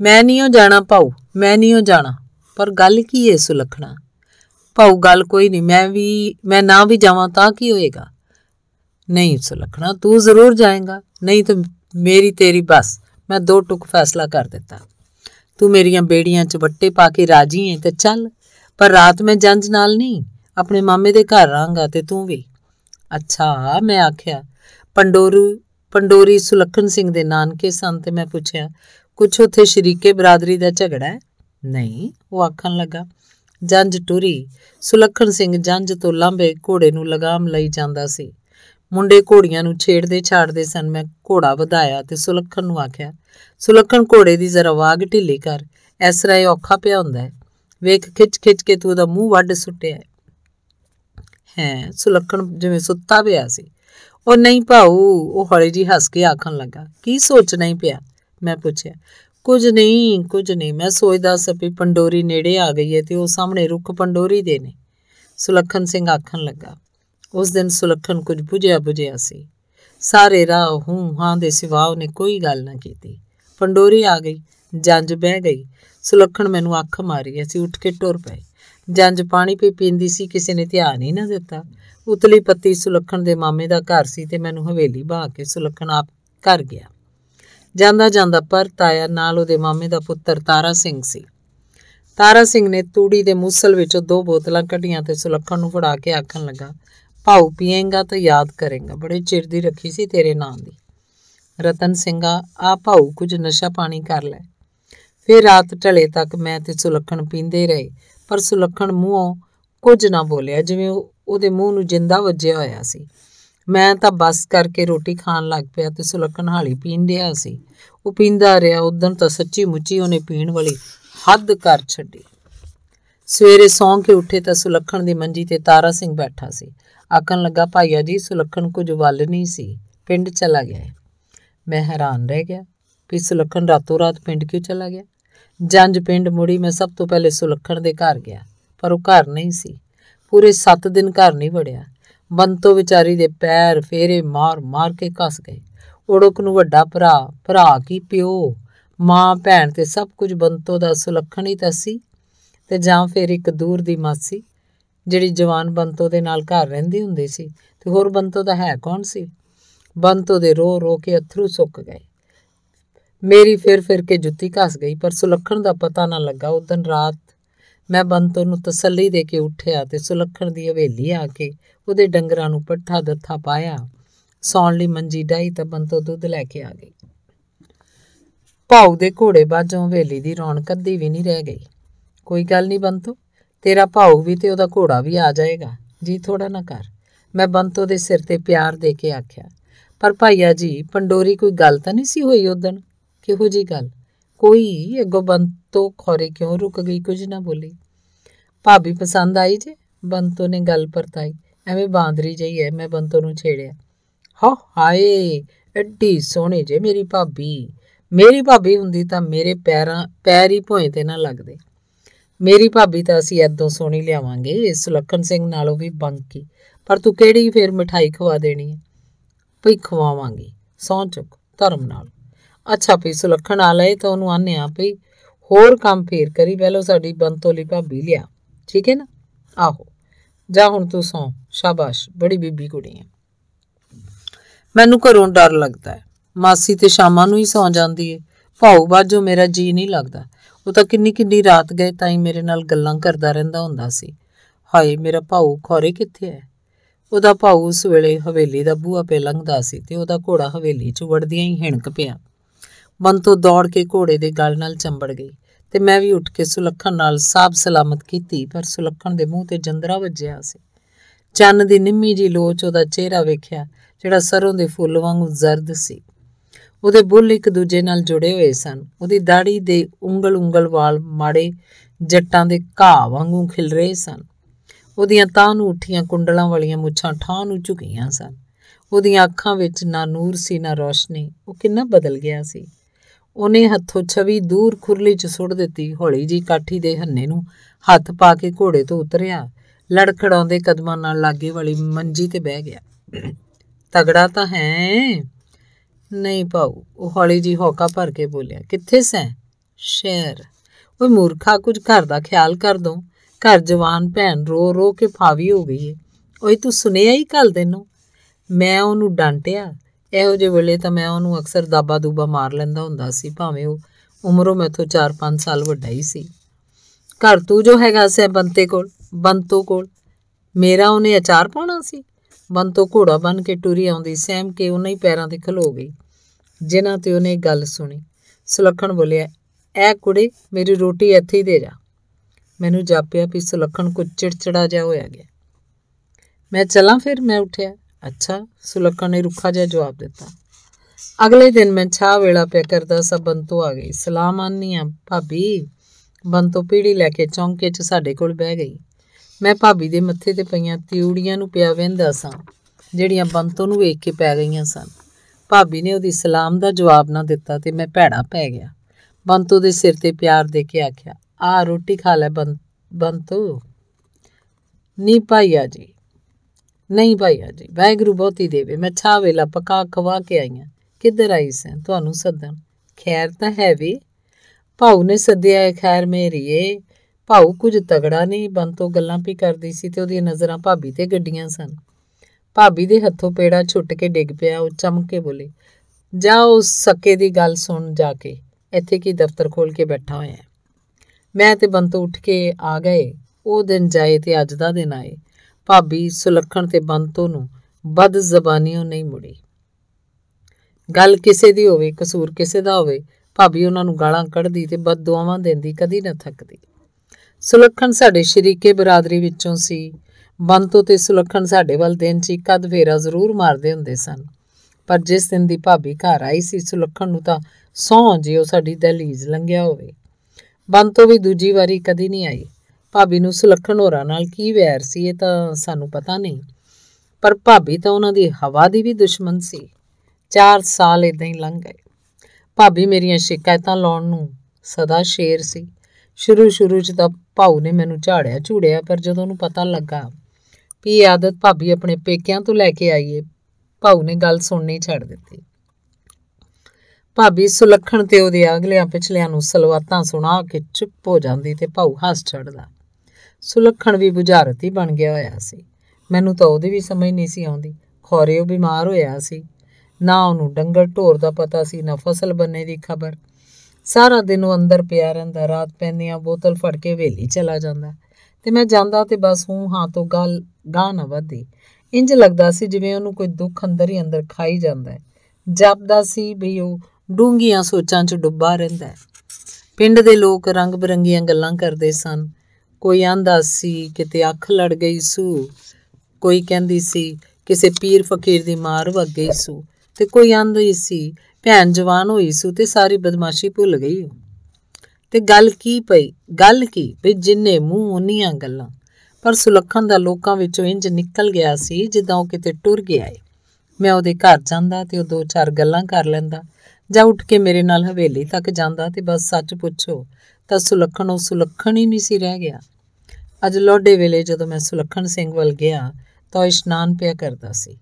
ਮੈਂ ਨਹੀਂ ਉਹ ਜਾਣਾ ਭਾਉ ਮੈਂ ਨਹੀਂ ਉਹ ਜਾਣਾ। ਪਰ ਗੱਲ ਕੀ ਏ ਸੁਲੱਖਣਾ? ਭਾਉ ਗੱਲ ਕੋਈ ਨਹੀਂ ਮੈਂ ਵੀ, ਮੈਂ ਨਾ ਵੀ ਜਾਵਾਂ ਤਾਂ ਕੀ ਹੋਏਗਾ? ਨਹੀਂ ਸੁਲੱਖਣਾ, ਤੂੰ ਜ਼ਰੂਰ ਜਾਏਗਾ, ਨਹੀਂ ਤਾਂ ਮੇਰੀ ਤੇਰੀ ਬਸ, ਮੈਂ ਦੋ ਟੁਕ ਫੈਸਲਾ ਕਰ ਦਿੱਤਾ। ਤੂੰ ਮੇਰੀਆਂ ਬੇੜੀਆਂ 'ਚ ਵੱਟੇ ਪਾ ਕੇ ਰਾਜੀ ਹੈ ਤੇ ਚੱਲ। ਪਰ ਰਾਤ ਮੈਂ ਜੰਜ ਨਾਲ ਨਹੀਂ ਆਪਣੇ ਮਾਮੇ ਦੇ ਘਰ ਰਾਂਗਾ ਤੇ ਤੂੰ ਵੀ। ਅੱਛਾ, ਮੈਂ ਆਖਿਆ, ਪੰਡੋਰੂ ਪੰਡੋਰੀ ਸੁਲੱਖਣ ਸਿੰਘ ਦੇ ਨਾਨਕੇ ਸਨ ਤੇ ਮੈਂ ਪੁੱਛਿਆ, ਕੁਛ ਉੱਥੇ ਸ਼ਰੀਕੇ ਬਰਾਦਰੀ ਦਾ ਝਗੜਾ ਹੈ? ਨਹੀਂ, ਉਹ ਆਖਣ ਲੱਗਾ। ਜੰਜ ਟੁਰੀ, ਸੁਲੱਖਣ ਸਿੰਘ ਜੰਜ ਤੋਂ ਲਾਂਬੇ ਘੋੜੇ ਨੂੰ ਲਗਾਮ ਲਈ ਜਾਂਦਾ ਸੀ। ਮੁੰਡੇ ਘੋੜੀਆਂ ਨੂੰ ਛੇੜਦੇ ਛਾੜਦੇ ਸਨ। ਮੈਂ ਘੋੜਾ ਵਧਾਇਆ ਤੇ ਸੁਲੱਖਣ ਨੂੰ ਆਖਿਆ, ਸੁਲੱਖਣ ਘੋੜੇ ਦੀ ਜ਼ਰਾ ਵਾਗ ਢਿੱਲੀ ਕਰ, ਇਸ ਤਰ੍ਹਾਂ ਇਹ ਔਖਾ ਪਿਆ ਹੁੰਦਾ ਹੈ। ਵੇਖ ਖਿੱਚ ਖਿੱਚ ਕੇ ਤੂੰ ਉਹਦਾ ਮੂੰਹ ਵੱਢ ਸੁੱਟਿਆ ਹੈ, ਸੁਲੱਖਣ ਜਿਵੇਂ ਸੁੱਤਾ ਪਿਆ ਸੀ। ਉਹ ਨਹੀਂ ਭਾਊ, ਉਹ ਹੌਲੀ ਜੀ ਹੱਸ ਕੇ ਆਖਣ ਲੱਗਾ, ਕੀ ਸੋਚਣਾ ਹੀ ਪਿਆ? ਮੈਂ ਪੁੱਛਿਆ, ਕੁਝ ਨਹੀਂ ਕੁਝ ਨਹੀਂ, ਮੈਂ ਸੋਚਦਾ ਸੀ ਵੀ ਪੰਡੋਰੀ ਨੇੜੇ ਆ ਗਈ ਹੈ ਤੇ ਉਹ ਸਾਹਮਣੇ ਰੁੱਖ ਪੰਡੋਰੀ ਦੇ ਨੇ। ਸੁਲੱਖਣ ਸਿੰਘ ਆਖਣ ਲੱਗਾ, ਉਸ ਦਿਨ ਸੁਲੱਖਣ ਕੁਝ ਬੁਝਿਆ ਬੁਝਿਆ ਸੀ। ਸਾਰੇ ਰਾਹ ਹੂੰ ਹਾਂ ਦੇ ਸਿਵਾ ਉਹਨੇ ਕੋਈ ਗੱਲ ਨਾ ਕੀਤੀ। ਪੰਡੋਰੀ ਆ ਗਈ ਜੰਜ ਬਹਿ ਗਈ, ਸੁਲੱਖਣ ਮੈਨੂੰ ਅੱਖ ਮਾਰੀ, ਅਸੀਂ ਉੱਠ ਕੇ ਟੁਰ ਪਏ। ਜੰਜ ਪਾਣੀ ਪੀ ਪੀਂਦੀ ਸੀ, ਕਿਸੇ ਨੇ ਧਿਆਨ ਹੀ ਨਾ ਦਿੱਤਾ। ਉਤਲੀ ਪੱਤੀ ਸੁਲੱਖਣ ਦੇ ਮਾਮੇ ਦਾ ਘਰ ਸੀ ਤੇ ਮੈਨੂੰ ਹਵੇਲੀ ਬਾਹ ਕੇ ਸੁਲੱਖਣ ਆਪ ਘਰ ਗਿਆ। ਜਾਂਦਾ ਜਾਂਦਾ ਪਰਤ ਆਇਆ ਨਾਲ ਉਹਦੇ ਮਾਮੇ ਦਾ ਪੁੱਤਰ ਤਾਰਾ ਸਿੰਘ ਸੀ। ਤਾਰਾ ਸਿੰਘ ਨੇ ਤੂੜੀ ਦੇ ਮੂਸਲ ਵਿੱਚੋਂ ਦੋ ਬੋਤਲਾਂ ਕੱਢੀਆਂ ਤੇ ਸੁਲੱਖਣ ਨੂੰ ਫੜਾ ਕੇ ਆਖਣ ਲੱਗਾ, ਭਾਉ ਪੀਏਗਾ ਤਾਂ ਯਾਦ ਕਰੇਗਾ, ਬੜੇ ਚਿਰ ਦੀ ਰੱਖੀ ਸੀ ਤੇਰੇ ਨਾਂ ਦੀ। ਰਤਨ ਸਿੰਘਾ, ਆ ਭਾਉ, ਕੁਝ ਨਸ਼ਾ ਪਾਣੀ ਕਰ ਲੈ। ਫਿਰ ਰਾਤ ਢਲੇ ਤੱਕ ਮੈਂ ਤੇ ਸੁਲੱਖਣ ਪੀਂਦੇ ਰਹੇ। ਪਰ ਸੁਲੱਖਣ ਮੂੰਹੋਂ ਕੁਝ ਨਾ ਬੋਲਿਆ, ਜਿਵੇਂ ਉਹਦੇ ਮੂੰਹ ਨੂੰ ਜਿੰਦਾ ਵੱਜਿਆ ਹੋਇਆ ਸੀ। ਮੈਂ ਤਾਂ ਬਸ ਕਰਕੇ ਰੋਟੀ ਖਾਣ ਲੱਗ ਪਿਆ ਤੇ ਸੁਲੱਖਣ ਹਾਲੀ ਪੀਣ ਰਿਹਾ ਸੀ। ਉਹ ਪੀਂਦਾ ਰਿਹਾ ਉਦੋਂ ਤਾਂ ਸੱਚੀ ਮੁੱਚੀ ਉਹਨੇ ਪੀਣ ਵਾਲੀ ਹੱਦ ਕਰ ਛੱਡੀ। ਸਵੇਰੇ ਸੌਂ ਕੇ ਉੱਠੇ ਤਾਂ ਸੁਲੱਖਣ ਦੀ ਮੰਜੀ ਤੇ ਤਾਰਾ ਸਿੰਘ ਬੈਠਾ ਸੀ। ਆਖਣ ਲੱਗਾ, ਭਾਈਆ ਜੀ, ਸੁਲੱਖਣ ਕੁਝ ਵੱਲ ਨਹੀਂ ਸੀ, ਪਿੰਡ ਚਲਾ ਗਿਆ ਮੈਂ ਹੈਰਾਨ ਰਹਿ ਗਿਆ ਵੀ ਸੁਲੱਖਣ ਰਾਤੋਂ ਰਾਤ ਪਿੰਡ ਕਿਉਂ ਚਲਾ ਗਿਆ? ਜੰਜ ਪਿੰਡ ਮੁੜੀ ਮੈਂ ਸਭ ਤੋਂ ਪਹਿਲੇ ਸੁਲੱਖਣ ਦੇ ਘਰ ਗਿਆ, ਪਰ ਉਹ ਘਰ ਨਹੀਂ ਸੀ। ਪੂਰੇ 7 ਦਿਨ ਘਰ ਨਹੀਂ ਵੜਿਆ। ਬੰਤੋ ਵਿਚਾਰੀ ਦੇ ਪੈਰ ਫੇਰੇ ਮਾਰ ਮਾਰ ਕੇ ਕੱਸ ਗਏ। ਓੜਕ ਨੂੰ ਵੱਡਾ ਭਰਾ ਭਰਾ ਕੀ ਪਿਓ? ਮਾਂ, ਭੈਣ ਤੇ ਸਭ ਕੁਝ ਬੰਤੋ ਦਾ ਸੁਲੱਖਣ ਹੀ ਤਾਂ ਸੀ। ਤੇ ਜਾਂ ਫਿਰ ਇੱਕ ਦੂਰ ਦੀ ਮਾਸੀ, ਜਿਹੜੀ ਜਵਾਨ ਬੰਤੋ ਦੇ ਨਾਲ ਘਰ ਰਹਿੰਦੀ ਹੁੰਦੀ ਸੀ। ਤੇ ਹੋਰ ਬੰਤੋ ਦਾ ਹੈ ਕੌਣ ਸੀ? ਬੰਤੋ ਦੇ ਰੋ ਰੋ ਕੇ ਅਥਰੂ ਸੁੱਕ ਗਏ। ਮੇਰੀ ਫਿਰ ਫਿਰ ਕੇ ਜੁੱਤੀ ਘਸ ਗਈ, ਪਰ ਸੁਲੱਖਣ ਦਾ ਪਤਾ ਨਾ ਲੱਗਾ। ਉਦੋਂ ਰਾਤ ਮੈਂ ਬੰਤੋ ਨੂੰ ਤਸੱਲੀ ਦੇ ਕੇ ਉੱਠਿਆ ਤੇ ਸੁਲੱਖਣ ਦੀ ਹਵੇਲੀ ਆ ਕੇ ਉਹਦੇ ਡੰਗਰਾਂ ਨੂੰ ਪੱਠਾ ਦੱਥਾ ਪਾਇਆ। ਸੌਣ ਲਈ ਮੰਜੀ ਡਾਈ ਤਾਂ ਬੰਤੋ ਦੁੱਧ ਲੈ ਕੇ ਆ ਗਈ। ਭਾਉ ਦੇ ਘੋੜੇ ਬਾਜੋਂ ਹਵੇਲੀ ਦੀ ਰੌਣਕ ਅੱਧੀ ਵੀ ਨਹੀਂ ਰਹਿ ਗਈ। ਕੋਈ ਗੱਲ ਨਹੀਂ ਬੰਤੋ ਤੇਰਾ ਭਾਉ ਵੀ ਤੇ ਉਹਦਾ ਘੋੜਾ ਵੀ ਆ ਜਾਏਗਾ। ਜੀ ਥੋੜਾ ਨਾ ਕਰ। ਮੈਂ ਬੰਤੋ ਦੇ ਸਿਰ ਤੇ ਪਿਆਰ ਦੇ ਕੇ ਆਖਿਆ, ਪਰ ਭਾਈਆ ਜੀ, ਪੰਡੋਰੀ ਕੋਈ ਗੱਲ ਤਾਂ ਨਹੀਂ ਸੀ ਹੋਈ ਉਦਣ ਕਿਹੋ ਜੀ ਗੱਲ? ਕੋਈ ਅੱਗੋਂ ਬੰਤੋ ਖੋਰੇ ਕਿਉਂ ਰੁਕ ਗਈ? ਕੁਝ ਨਾ ਬੋਲੀ। ਭਾਬੀ ਪਸੰਦ ਆਈ ਜੇ? ਬੰਤੋ ਨੇ ਗੱਲ ਪਰਤਾਈ। ਐਵੇਂ ਬਾਂਦਰੀ ਜਈ ਐ, ਮੈਂ ਬੰਤੋ ਨੂੰ ਛੇੜਿਆ। ਹਾ, ਹਾਏ, ਐਡੀ ਸੋਹਣੀ ਜੇ ਮੇਰੀ ਭਾਬੀ। ਮੇਰੀ ਭਾਬੀ ਹੁੰਦੀ ਤਾਂ ਮੇਰੇ ਪੈਰਾਂ, ਪੈਰ ਹੀ ਭੋਏ ਤੇ ਨਾ ਲੱਗਦੇ। ਮੇਰੀ ਭਾਬੀ ਤਾਂ ਅਸੀਂ ਐਦੋਂ ਸੋਹਣੀ ਲਿਆਵਾਂਗੇ ਸੁਲੱਖਣ ਸਿੰਘ ਨਾਲੋਂ ਵੀ ਬੰਕੀ। ਪਰ ਤੂੰ ਕਿਹੜੀ ਫੇਰ ਮਠਾਈ ਖਵਾ ਦੇਣੀ ਹੈ ਭਈ ਖਵਾਵਾਂਗੀ ਸੌਂ ਚੁੱਕ, ਧਰਮ ਨਾਲ। ਅੱਛਾ ਪਈ ਸੁਲੱਖਣ ਆ ਲਏ ਤਾਂ ਉਹਨੂੰ ਆਨਿਆ ਪਈ ਹੋਰ ਕੰਮ ਫੇਰ ਕਰੀ, ਪਹਿਲੋ ਸਾਡੀ ਬੰਤੋਲੀ ਭਾਬੀ ਲਿਆ। ਠੀਕ ਹੈ ਨਾ? ਆਹੋ। ਜਾ ਹੁਣ ਤੂੰ ਸੌਂ। ਸ਼ਾਬਾਸ਼, ਬੜੀ ਬੀਬੀ ਕੁੜੀ ਹੈ ਮੈਨੂੰ ਘਰੋਂ ਡਰ ਲੱਗਦਾ ਹੈ ਮਾਸੀ ਤੇ ਸ਼ਾਮਾਂ ਨੂੰ ਹੀ ਸੌਂ ਜਾਂਦੀ ਏ। ਭਾਉ ਬਾਜੋ ਮੇਰਾ ਜੀ ਨਹੀਂ ਲੱਗਦਾ। ਉਹ ਤਾਂ ਕਿੰਨੀ ਕਿੰਨੀ ਰਾਤ ਗਏ ਤਾਂ ਹੀ ਮੇਰੇ ਨਾਲ ਗੱਲਾਂ ਕਰਦਾ ਰਹਿੰਦਾ ਹੁੰਦਾ ਸੀ। ਹਾਏ, ਮੇਰਾ ਭਾਉ ਖੋਰੇ ਕਿੱਥੇ ਹੈ ਉਹਦਾ ਭਾਉ ਉਸ ਵੇਲੇ ਹਵੇਲੀ ਦਾ ਬੂਹਾ ਪੇ ਲੰਘਦਾ ਸੀ ਤੇ ਉਹਦਾ ਘੋੜਾ ਹਵੇਲੀ 'ਚ ਵੜਦਿਆਂ ਹੀ ਹਿਣਕ ਪਿਆ। ਬੰਤੋ ਦੌੜ ਕੇ ਘੋੜੇ ਦੇ ਗਲ ਨਾਲ ਚੰਬੜ ਗਈ ਤੇ ਮੈਂ ਵੀ ਉੱਠ ਕੇ ਸੁਲੱਖਣ ਨਾਲ ਸਾਬ ਸਲਾਮਤ ਕੀਤੀ, ਪਰ ਸੁਲੱਖਣ ਦੇ ਮੂੰਹ ਤੇ ਜੰਦਰਾ ਵੱਜਿਆ ਸੀ। ਚੰਨ ਦੀ ਨਿੰਮੀ ਜੀ ਲੋਚ ਉਹਦਾ ਚਿਹਰਾ ਵੇਖਿਆ, ਜਿਹੜਾ ਸਰੋਂ ਦੇ ਫੁੱਲ ਵਾਂਗੂ ਜ਼ਰਦ ਸੀ। ਉਹਦੇ ਬੁੱਲ ਇੱਕ ਦੂਜੇ ਨਾਲ ਜੁੜੇ ਹੋਏ ਸਨ। ਉਹਦੀ ਦਾੜੀ ਦੇ ਉਂਗਲ ਉਂਗਲ ਵਾਲ ਮਾੜੇ ਜੱਟਾਂ ਦੇ ਘਾਹ ਵਾਂਗੂ ਖਿਲ ਰਹੇ ਸਨ। ਉਹਦੀਆਂ ਤਾਂ ਨੂੰ ਉੱਠੀਆਂ ਕੁੰਡਲਾਂ ਵਾਲੀਆਂ ਮੁੱਛਾਂ ਠਾਂ ਨੂੰ ਝੁਕੀਆਂ ਸਨ। ਉਹਦੀਆਂ ਅੱਖਾਂ ਵਿੱਚ ਨਾ ਨੂਰ ਸੀ, ਨਾ ਰੋਸ਼ਨੀ। ਉਹ ਕਿੰਨਾ ਬਦਲ ਗਿਆ ਸੀ। ਉਹਨੇ ਹੱਥੋਂ ਛਵੀ ਦੂਰ ਖੁਰਲੀ 'ਚ ਸੁੱਟ ਦਿੱਤੀ। ਹੌਲੀ ਜੀ ਕਾਠੀ ਦੇ ਹੰਨੇ ਨੂੰ ਹੱਥ ਪਾ ਕੇ ਘੋੜੇ ਤੋਂ ਉਤਰਿਆ। ਲੜਖੜਾਉਂਦੇ ਕਦਮਾਂ ਨਾਲ ਲਾਗੇ ਵਾਲੀ ਮੰਜੀ ਤੇ ਬਹਿ ਗਿਆ। ਤਗੜਾ ਤਾਂ ਹੈ? ਨਹੀਂ ਪਾਉ ਉਹ ਹੌਲੀ ਜੀ ਹੌਕਾ ਭਰ ਕੇ ਬੋਲਿਆ, ਕਿੱਥੇ ਸੈਂ? ਸ਼ਹਿਰ। ਓਏ ਮੂਰਖਾ, ਕੁਝ ਘਰ ਦਾ ਖਿਆਲ ਕਰ ਦੋ। ਘਰ ਜਵਾਨ ਭੈਣ ਰੋ ਰੋ ਕੇ ਫਾਵੀ ਹੋ ਗਈ ਏ। ਓਏ ਤੂੰ ਸੁਣਿਆ ਹੀ ਕੱਲ ਦਿਨੋਂ? ਮੈਂ ਉਹਨੂੰ ਡਾਂਟਿਆ ਇਹੋ ਜਿਹੇ ਵੇਲੇ ਤਾਂ ਮੈਂ ਉਹਨੂੰ ਅਕਸਰ ਦਾਬਾ ਦੂਬਾ ਮਾਰ ਲੈਂਦਾ ਹੁੰਦਾ ਸੀ, ਭਾਵੇਂ ਉਹ ਉਮਰੋਂ ਮੈਥੋਂ 4-5 ਸਾਲ ਵੱਡਾ ਹੀ ਸੀ। ਘਰ ਤੂੰ ਜੋ ਹੈਗਾ ਸੈ ਬੰਤੇ ਕੋਲ, ਬੰਤੋ ਕੋਲ, ਮੇਰਾ ਉਹਨੇ ਅਚਾਰ ਪਾਉਣਾ ਸੀ। ਬੰਤੋ ਘੋੜਾ ਬਨ ਕੇ ਟੁਰੀ ਆਉਂਦੀ, ਸਹਿਮ ਕੇ ਉਹਨਾਂ ਹੀ ਪੈਰਾਂ ਤੇ ਖਲੋ ਗਈ, ਜਿਨ੍ਹਾਂ ਤੇ ਉਹਨੇ ਗੱਲ ਸੁਣੀ। ਸੁਲੱਖਣ ਬੋਲਿਆ, ਐ ਕੁੜੇ, ਮੇਰੀ ਰੋਟੀ ਇੱਥੇ ਹੀ ਦੇ ਜਾ। ਮੈਨੂੰ ਜਾਪਿਆ ਵੀ ਸੁਲੱਖਣ ਕੁ ਚਿੜਚਿੜਾ ਜਾ ਹੋਇਆ ਗਿਆ। ਮੈਂ ਚਲਾਂ ਫਿਰ, ਮੈਂ ਉੱਠਿਆ। ਅੱਛਾ ਸੁਲੱਕਣ ਨੇ ਰੁੱਖਾ ਜਿਹਾ ਜਵਾਬ ਦਿੱਤਾ। ਅਗਲੇ ਦਿਨ ਮੈਂ ਛਾ ਵੇਲਾ ਪਿਆ ਕਰਦਾ ਸਭ ਬੰਤੋ ਆ ਗਈ। ਸਲਾਮ ਆਨੀ ਆ, ਭਾਬੀ। ਬੰਤੋ ਪੀੜੀ ਲੈ ਕੇ ਚੌਂਕੇ 'ਚ ਸਾਡੇ ਕੋਲ ਬਹਿ ਗਈ। ਮੈਂ ਭਾਬੀ ਦੇ ਮੱਥੇ ਤੇ ਪਈਆਂ ਤਿਊੜੀਆਂ ਨੂੰ ਪਿਆ ਵਹਿੰਦਾ ਸਾਂ, ਜਿਹੜੀਆਂ ਬੰਤੋ ਨੂੰ ਵੇਖ ਕੇ ਪੈ ਗਈਆਂ ਸਨ। ਭਾਬੀ ਨੇ ਉਹਦੀ ਸਲਾਮ ਦਾ ਜਵਾਬ ਨਾ ਦਿੱਤਾ ਤੇ ਮੈਂ ਭੈੜਾ ਪੈ ਗਿਆ। ਬੰਤੋ ਦੇ ਸਿਰ ਤੇ ਪਿਆਰ ਦੇ ਕੇ ਆਖਿਆ, ਆ ਰੋਟੀ ਖਾ ਲੈ ਬੰਤੋ। ਨੀ ਭਾਈਆ ਜੀ ਨਹੀਂ ਭਾਈਆ ਜੀ ਵਾਹਿਗੁਰੂ ਬਹੁਤੀ ਦੇਵੇ, ਮੈਂ ਛਾ ਵੇਲਾ ਪਕਾ ਖਵਾ ਕੇ ਆਈਆਂ ਕਿੱਧਰ ਆਈ ਸੈਂ? ਤੁਹਾਨੂੰ ਸੱਦਣ। ਖੈਰ ਤਾਂ ਹੈ ਵੀ। ਭਾਉ ਨੇ ਸੱਦਿਆ ਹੈ ਖੈਰ ਮੇਰੀ ਏ। ਭਾਉ ਕੁਝ ਤਗੜਾ ਨਹੀਂ ਬੰਤੋ ਗੱਲਾਂ ਵੀ ਕਰਦੀ ਸੀ ਤੇ ਉਹਦੀਆਂ ਨਜ਼ਰਾਂ ਭਾਬੀ ਤੇ ਗੱਡੀਆਂ ਸਨ। ਭਾਬੀ ਦੇ ਹੱਥੋਂ ਪੇੜਾ ਛੁੱਟ ਕੇ ਡਿੱਗ ਪਿਆ, ਉਹ ਚਮਕੇ ਬੋਲੇ ਜਾ ਉਸ ਸੱਕੇ ਦੀ ਗੱਲ ਸੁਣ ਜਾ ਕੇ, ਇੱਥੇ ਕੀ ਦਫ਼ਤਰ ਖੋਲ ਕੇ ਬੈਠਾ ਹੋਇਆ ਮੈਂ ਤੇ ਬੰਤੋ ਉੱਠ ਕੇ ਆ ਗਏ। ਉਹ ਦਿਨ ਜਾਏ ਤੇ ਅੱਜ ਦਾ ਦਿਨ ਆਏ। ਭਾਬੀ ਸੁਲੱਖਣ ਤੇ ਬੰਤੋ ਨੂੰ ਬਦ ਜ਼ਬਾਨੀਓ ਨਹੀਂ ਮੁੜੀ। ਗੱਲ ਕਿਸੇ ਦੀ ਹੋਵੇ, ਕਸੂਰ ਕਿਸੇ ਦਾ ਹੋਵੇ, ਭਾਬੀ ਉਹਨਾਂ ਨੂੰ ਗਾਲਾਂ ਕੱਢਦੀ ਤੇ ਬਦ ਦੁਆਵਾਂ ਦਿੰਦੀ, ਕਦੀ ਨਾ ਥੱਕਦੀ। ਸੁਲੱਖਣ ਸਾਡੇ ਸ਼ਰੀਕੇ ਬਰਾਦਰੀ ਵਿੱਚੋਂ ਸੀ। ਬੰਤੋ ਤੇ ਸੁਲੱਖਣ ਸਾਡੇ ਵੱਲ ਦਿਨ 'ਚ ਇੱਕ ਅੱਧ ਫੇਰਾ ਜ਼ਰੂਰ ਮਾਰਦੇ ਹੁੰਦੇ ਸਨ। ਪਰ ਜਿਸ ਦਿਨ ਦੀ ਭਾਬੀ ਘਰ ਆਈ ਸੀ, ਸੁਲੱਖਣ ਨੂੰ ਤਾਂ ਸੌਂ ਜਿਓ ਸਾਡੀ ਦਹਲੀਜ਼ ਲੰਘਿਆ ਹੋਵੇ। ਬੰਤੋ ਵੀ ਦੂਜੀ ਵਾਰੀ ਕਦੀ ਨਹੀਂ ਆਈ। ਭਾਬੀ ਨੂੰ ਸੁਲੱਖਣ ਹੋਰਾਂ ਨਾਲ ਕੀ ਵੈਰ ਸੀ ਇਹ ਤਾਂ ਸਾਨੂੰ ਪਤਾ ਨਹੀਂ। ਪਰ ਭਾਬੀ ਤਾਂ ਉਹਨਾਂ ਦੀ ਹਵਾ ਦੀ ਵੀ ਦੁਸ਼ਮਣ ਸੀ। 4 ਸਾਲ ਇਦਾਂ ਹੀ ਲੰਘ ਗਏ। ਭਾਬੀ ਮੇਰੀਆਂ ਸ਼ਿਕਾਇਤਾਂ ਲਾਉਣ ਨੂੰ ਸਦਾ ਸ਼ੇਰ ਸੀ। ਸ਼ੁਰੂ ਸ਼ੁਰੂ 'ਚ ਤਾਂ ਭਾਉ ਨੇ ਮੈਨੂੰ ਝਾੜਿਆ ਝੂੜਿਆ, ਪਰ ਜਦੋਂ ਉਹਨੂੰ ਪਤਾ ਲੱਗਾ ਵੀ ਇਹ ਆਦਤ ਭਾਬੀ ਆਪਣੇ ਪੇਕਿਆਂ ਤੋਂ ਲੈ ਕੇ ਆਈ ਏ ਭਾਉ ਨੇ ਗੱਲ ਸੁਣਨੀ ਛੱਡ ਦਿੱਤੀ। ਭਾਬੀ ਸੁਲੱਖਣ ਤੇ ਉਹਦੇ ਅਗਲਿਆਂ ਪਿਛਲਿਆਂ ਨੂੰ ਸਲਵਾਤਾਂ ਸੁਣਾ ਕੇ ਚੁੱਪ ਹੋ ਜਾਂਦੀ ਤੇ ਭਾਉ ਹੱਸ ਛੱਡਦਾ। ਸੁਲੱਖਣ ਵੀ ਬੁਝਾਰਤ ਹੀ ਬਣ ਗਿਆ ਹੋਇਆ ਸੀ। ਮੈਨੂੰ ਤਾਂ ਉਹਦੀ ਵੀ ਸਮਝ ਨਹੀਂ ਸੀ ਆਉਂਦੀ। ਖੋਰੇ ਉਹ ਬਿਮਾਰ ਹੋਇਆ ਸੀ। ਨਾ ਉਹਨੂੰ ਡੰਗਰ ਢੋਰ ਦਾ ਪਤਾ ਸੀ, ਨਾ ਫਸਲ ਬੰਨੇ ਦੀ ਖਬਰ। ਸਾਰਾ ਦਿਨ ਉਹ ਅੰਦਰ ਪਿਆ ਰਹਿੰਦਾ, ਰਾਤ ਪੈਂਦੀਆਂ ਬੋਤਲ ਫੜ ਕੇ ਵੇਲੀ ਚਲਾ ਜਾਂਦਾ। ਤੇ ਮੈਂ ਜਾਂਦਾ ਤੇ ਬਸ ਹੂੰ ਹਾਂ ਤੋਂ ਗੱਲ, ਗਾਹ ਨਾ ਵਧੀ। ਇੰਜ ਲੱਗਦਾ ਸੀ ਜਿਵੇਂ ਉਹਨੂੰ ਕੋਈ ਦੁੱਖ ਅੰਦਰ ਹੀ ਅੰਦਰ ਖਾਈ ਜਾਂਦਾ ਹੈ। ਜਪਦਾ ਸੀ ਵੀ ਉਹ ਡੂੰਘੀਆਂ ਸੋਚਾਂ 'ਚ ਡੁੱਬਾ ਰਹਿੰਦਾ ਹੈ। ਪਿੰਡ ਦੇ ਲੋਕ ਰੰਗ ਬਰੰਗੀਆਂ ਗੱਲਾਂ ਕਰਦੇ ਸਨ। ਕੋਈ ਆਂਦਾ ਸੀ, ਕਿਤੇ ਅੱਖ ਲੜ ਗਈ ਸੂ। ਕੋਈ ਕਹਿੰਦੀ ਸੀ, ਕਿਸੇ ਪੀਰ ਫਕੀਰ ਦੀ ਮਾਰ ਵਗ ਗਈ ਸੂ। ਤੇ ਕੋਈ ਆਂਦੀ ਸੀ, ਭੈਣ ਜਵਾਨ ਹੋਈ ਸੂ ਤੇ ਸਾਰੀ ਬਦਮਾਸ਼ੀ ਭੁੱਲ ਗਈ ਤੇ ਗੱਲ ਕੀ ਪਈ? ਗੱਲ ਕੀ? ਵੀ ਜਿੰਨੇ ਮੂੰਹ ਉਨੀਆਂ ਗੱਲਾਂ। ਪਰ ਸੁਲੱਖਣ ਦਾ ਲੋਕਾਂ ਵਿੱਚੋਂ ਇੰਜ ਨਿਕਲ ਗਿਆ ਸੀ, ਜਿੱਦਾਂ ਉਹ ਕਿਤੇ ਟੁਰ ਗਿਆ ਏ। ਮੈਂ ਉਹਦੇ ਘਰ ਜਾਂਦਾ ਤੇ ਉਹ ਦੋ ਚਾਰ ਗੱਲਾਂ ਕਰ ਲੈਂਦਾ। ਜਾਂ ਉੱਠ ਕੇ ਮੇਰੇ ਨਾਲ ਹਵੇਲੀ ਤੱਕ ਜਾਂਦਾ ਤੇ ਬਸ ਸੱਚ ਪੁੱਛੋ ਤਾਂ ਸੁਲੱਖਣ ਉਹ ਸੁਲੱਖਣ ਹੀ ਨਹੀਂ ਸੀ ਰਹਿ ਗਿਆ। ਅੱਜ ਲੋਡੇ ਵੇਲੇ ਜਦੋਂ ਮੈਂ ਸੁਲੱਖਣ ਸਿੰਘ ਵੱਲ ਗਿਆ ਤਾਂ ਉਹ ਇਸ਼ਨਾਨ ਪਿਆ ਕਰਦਾ ਸੀ।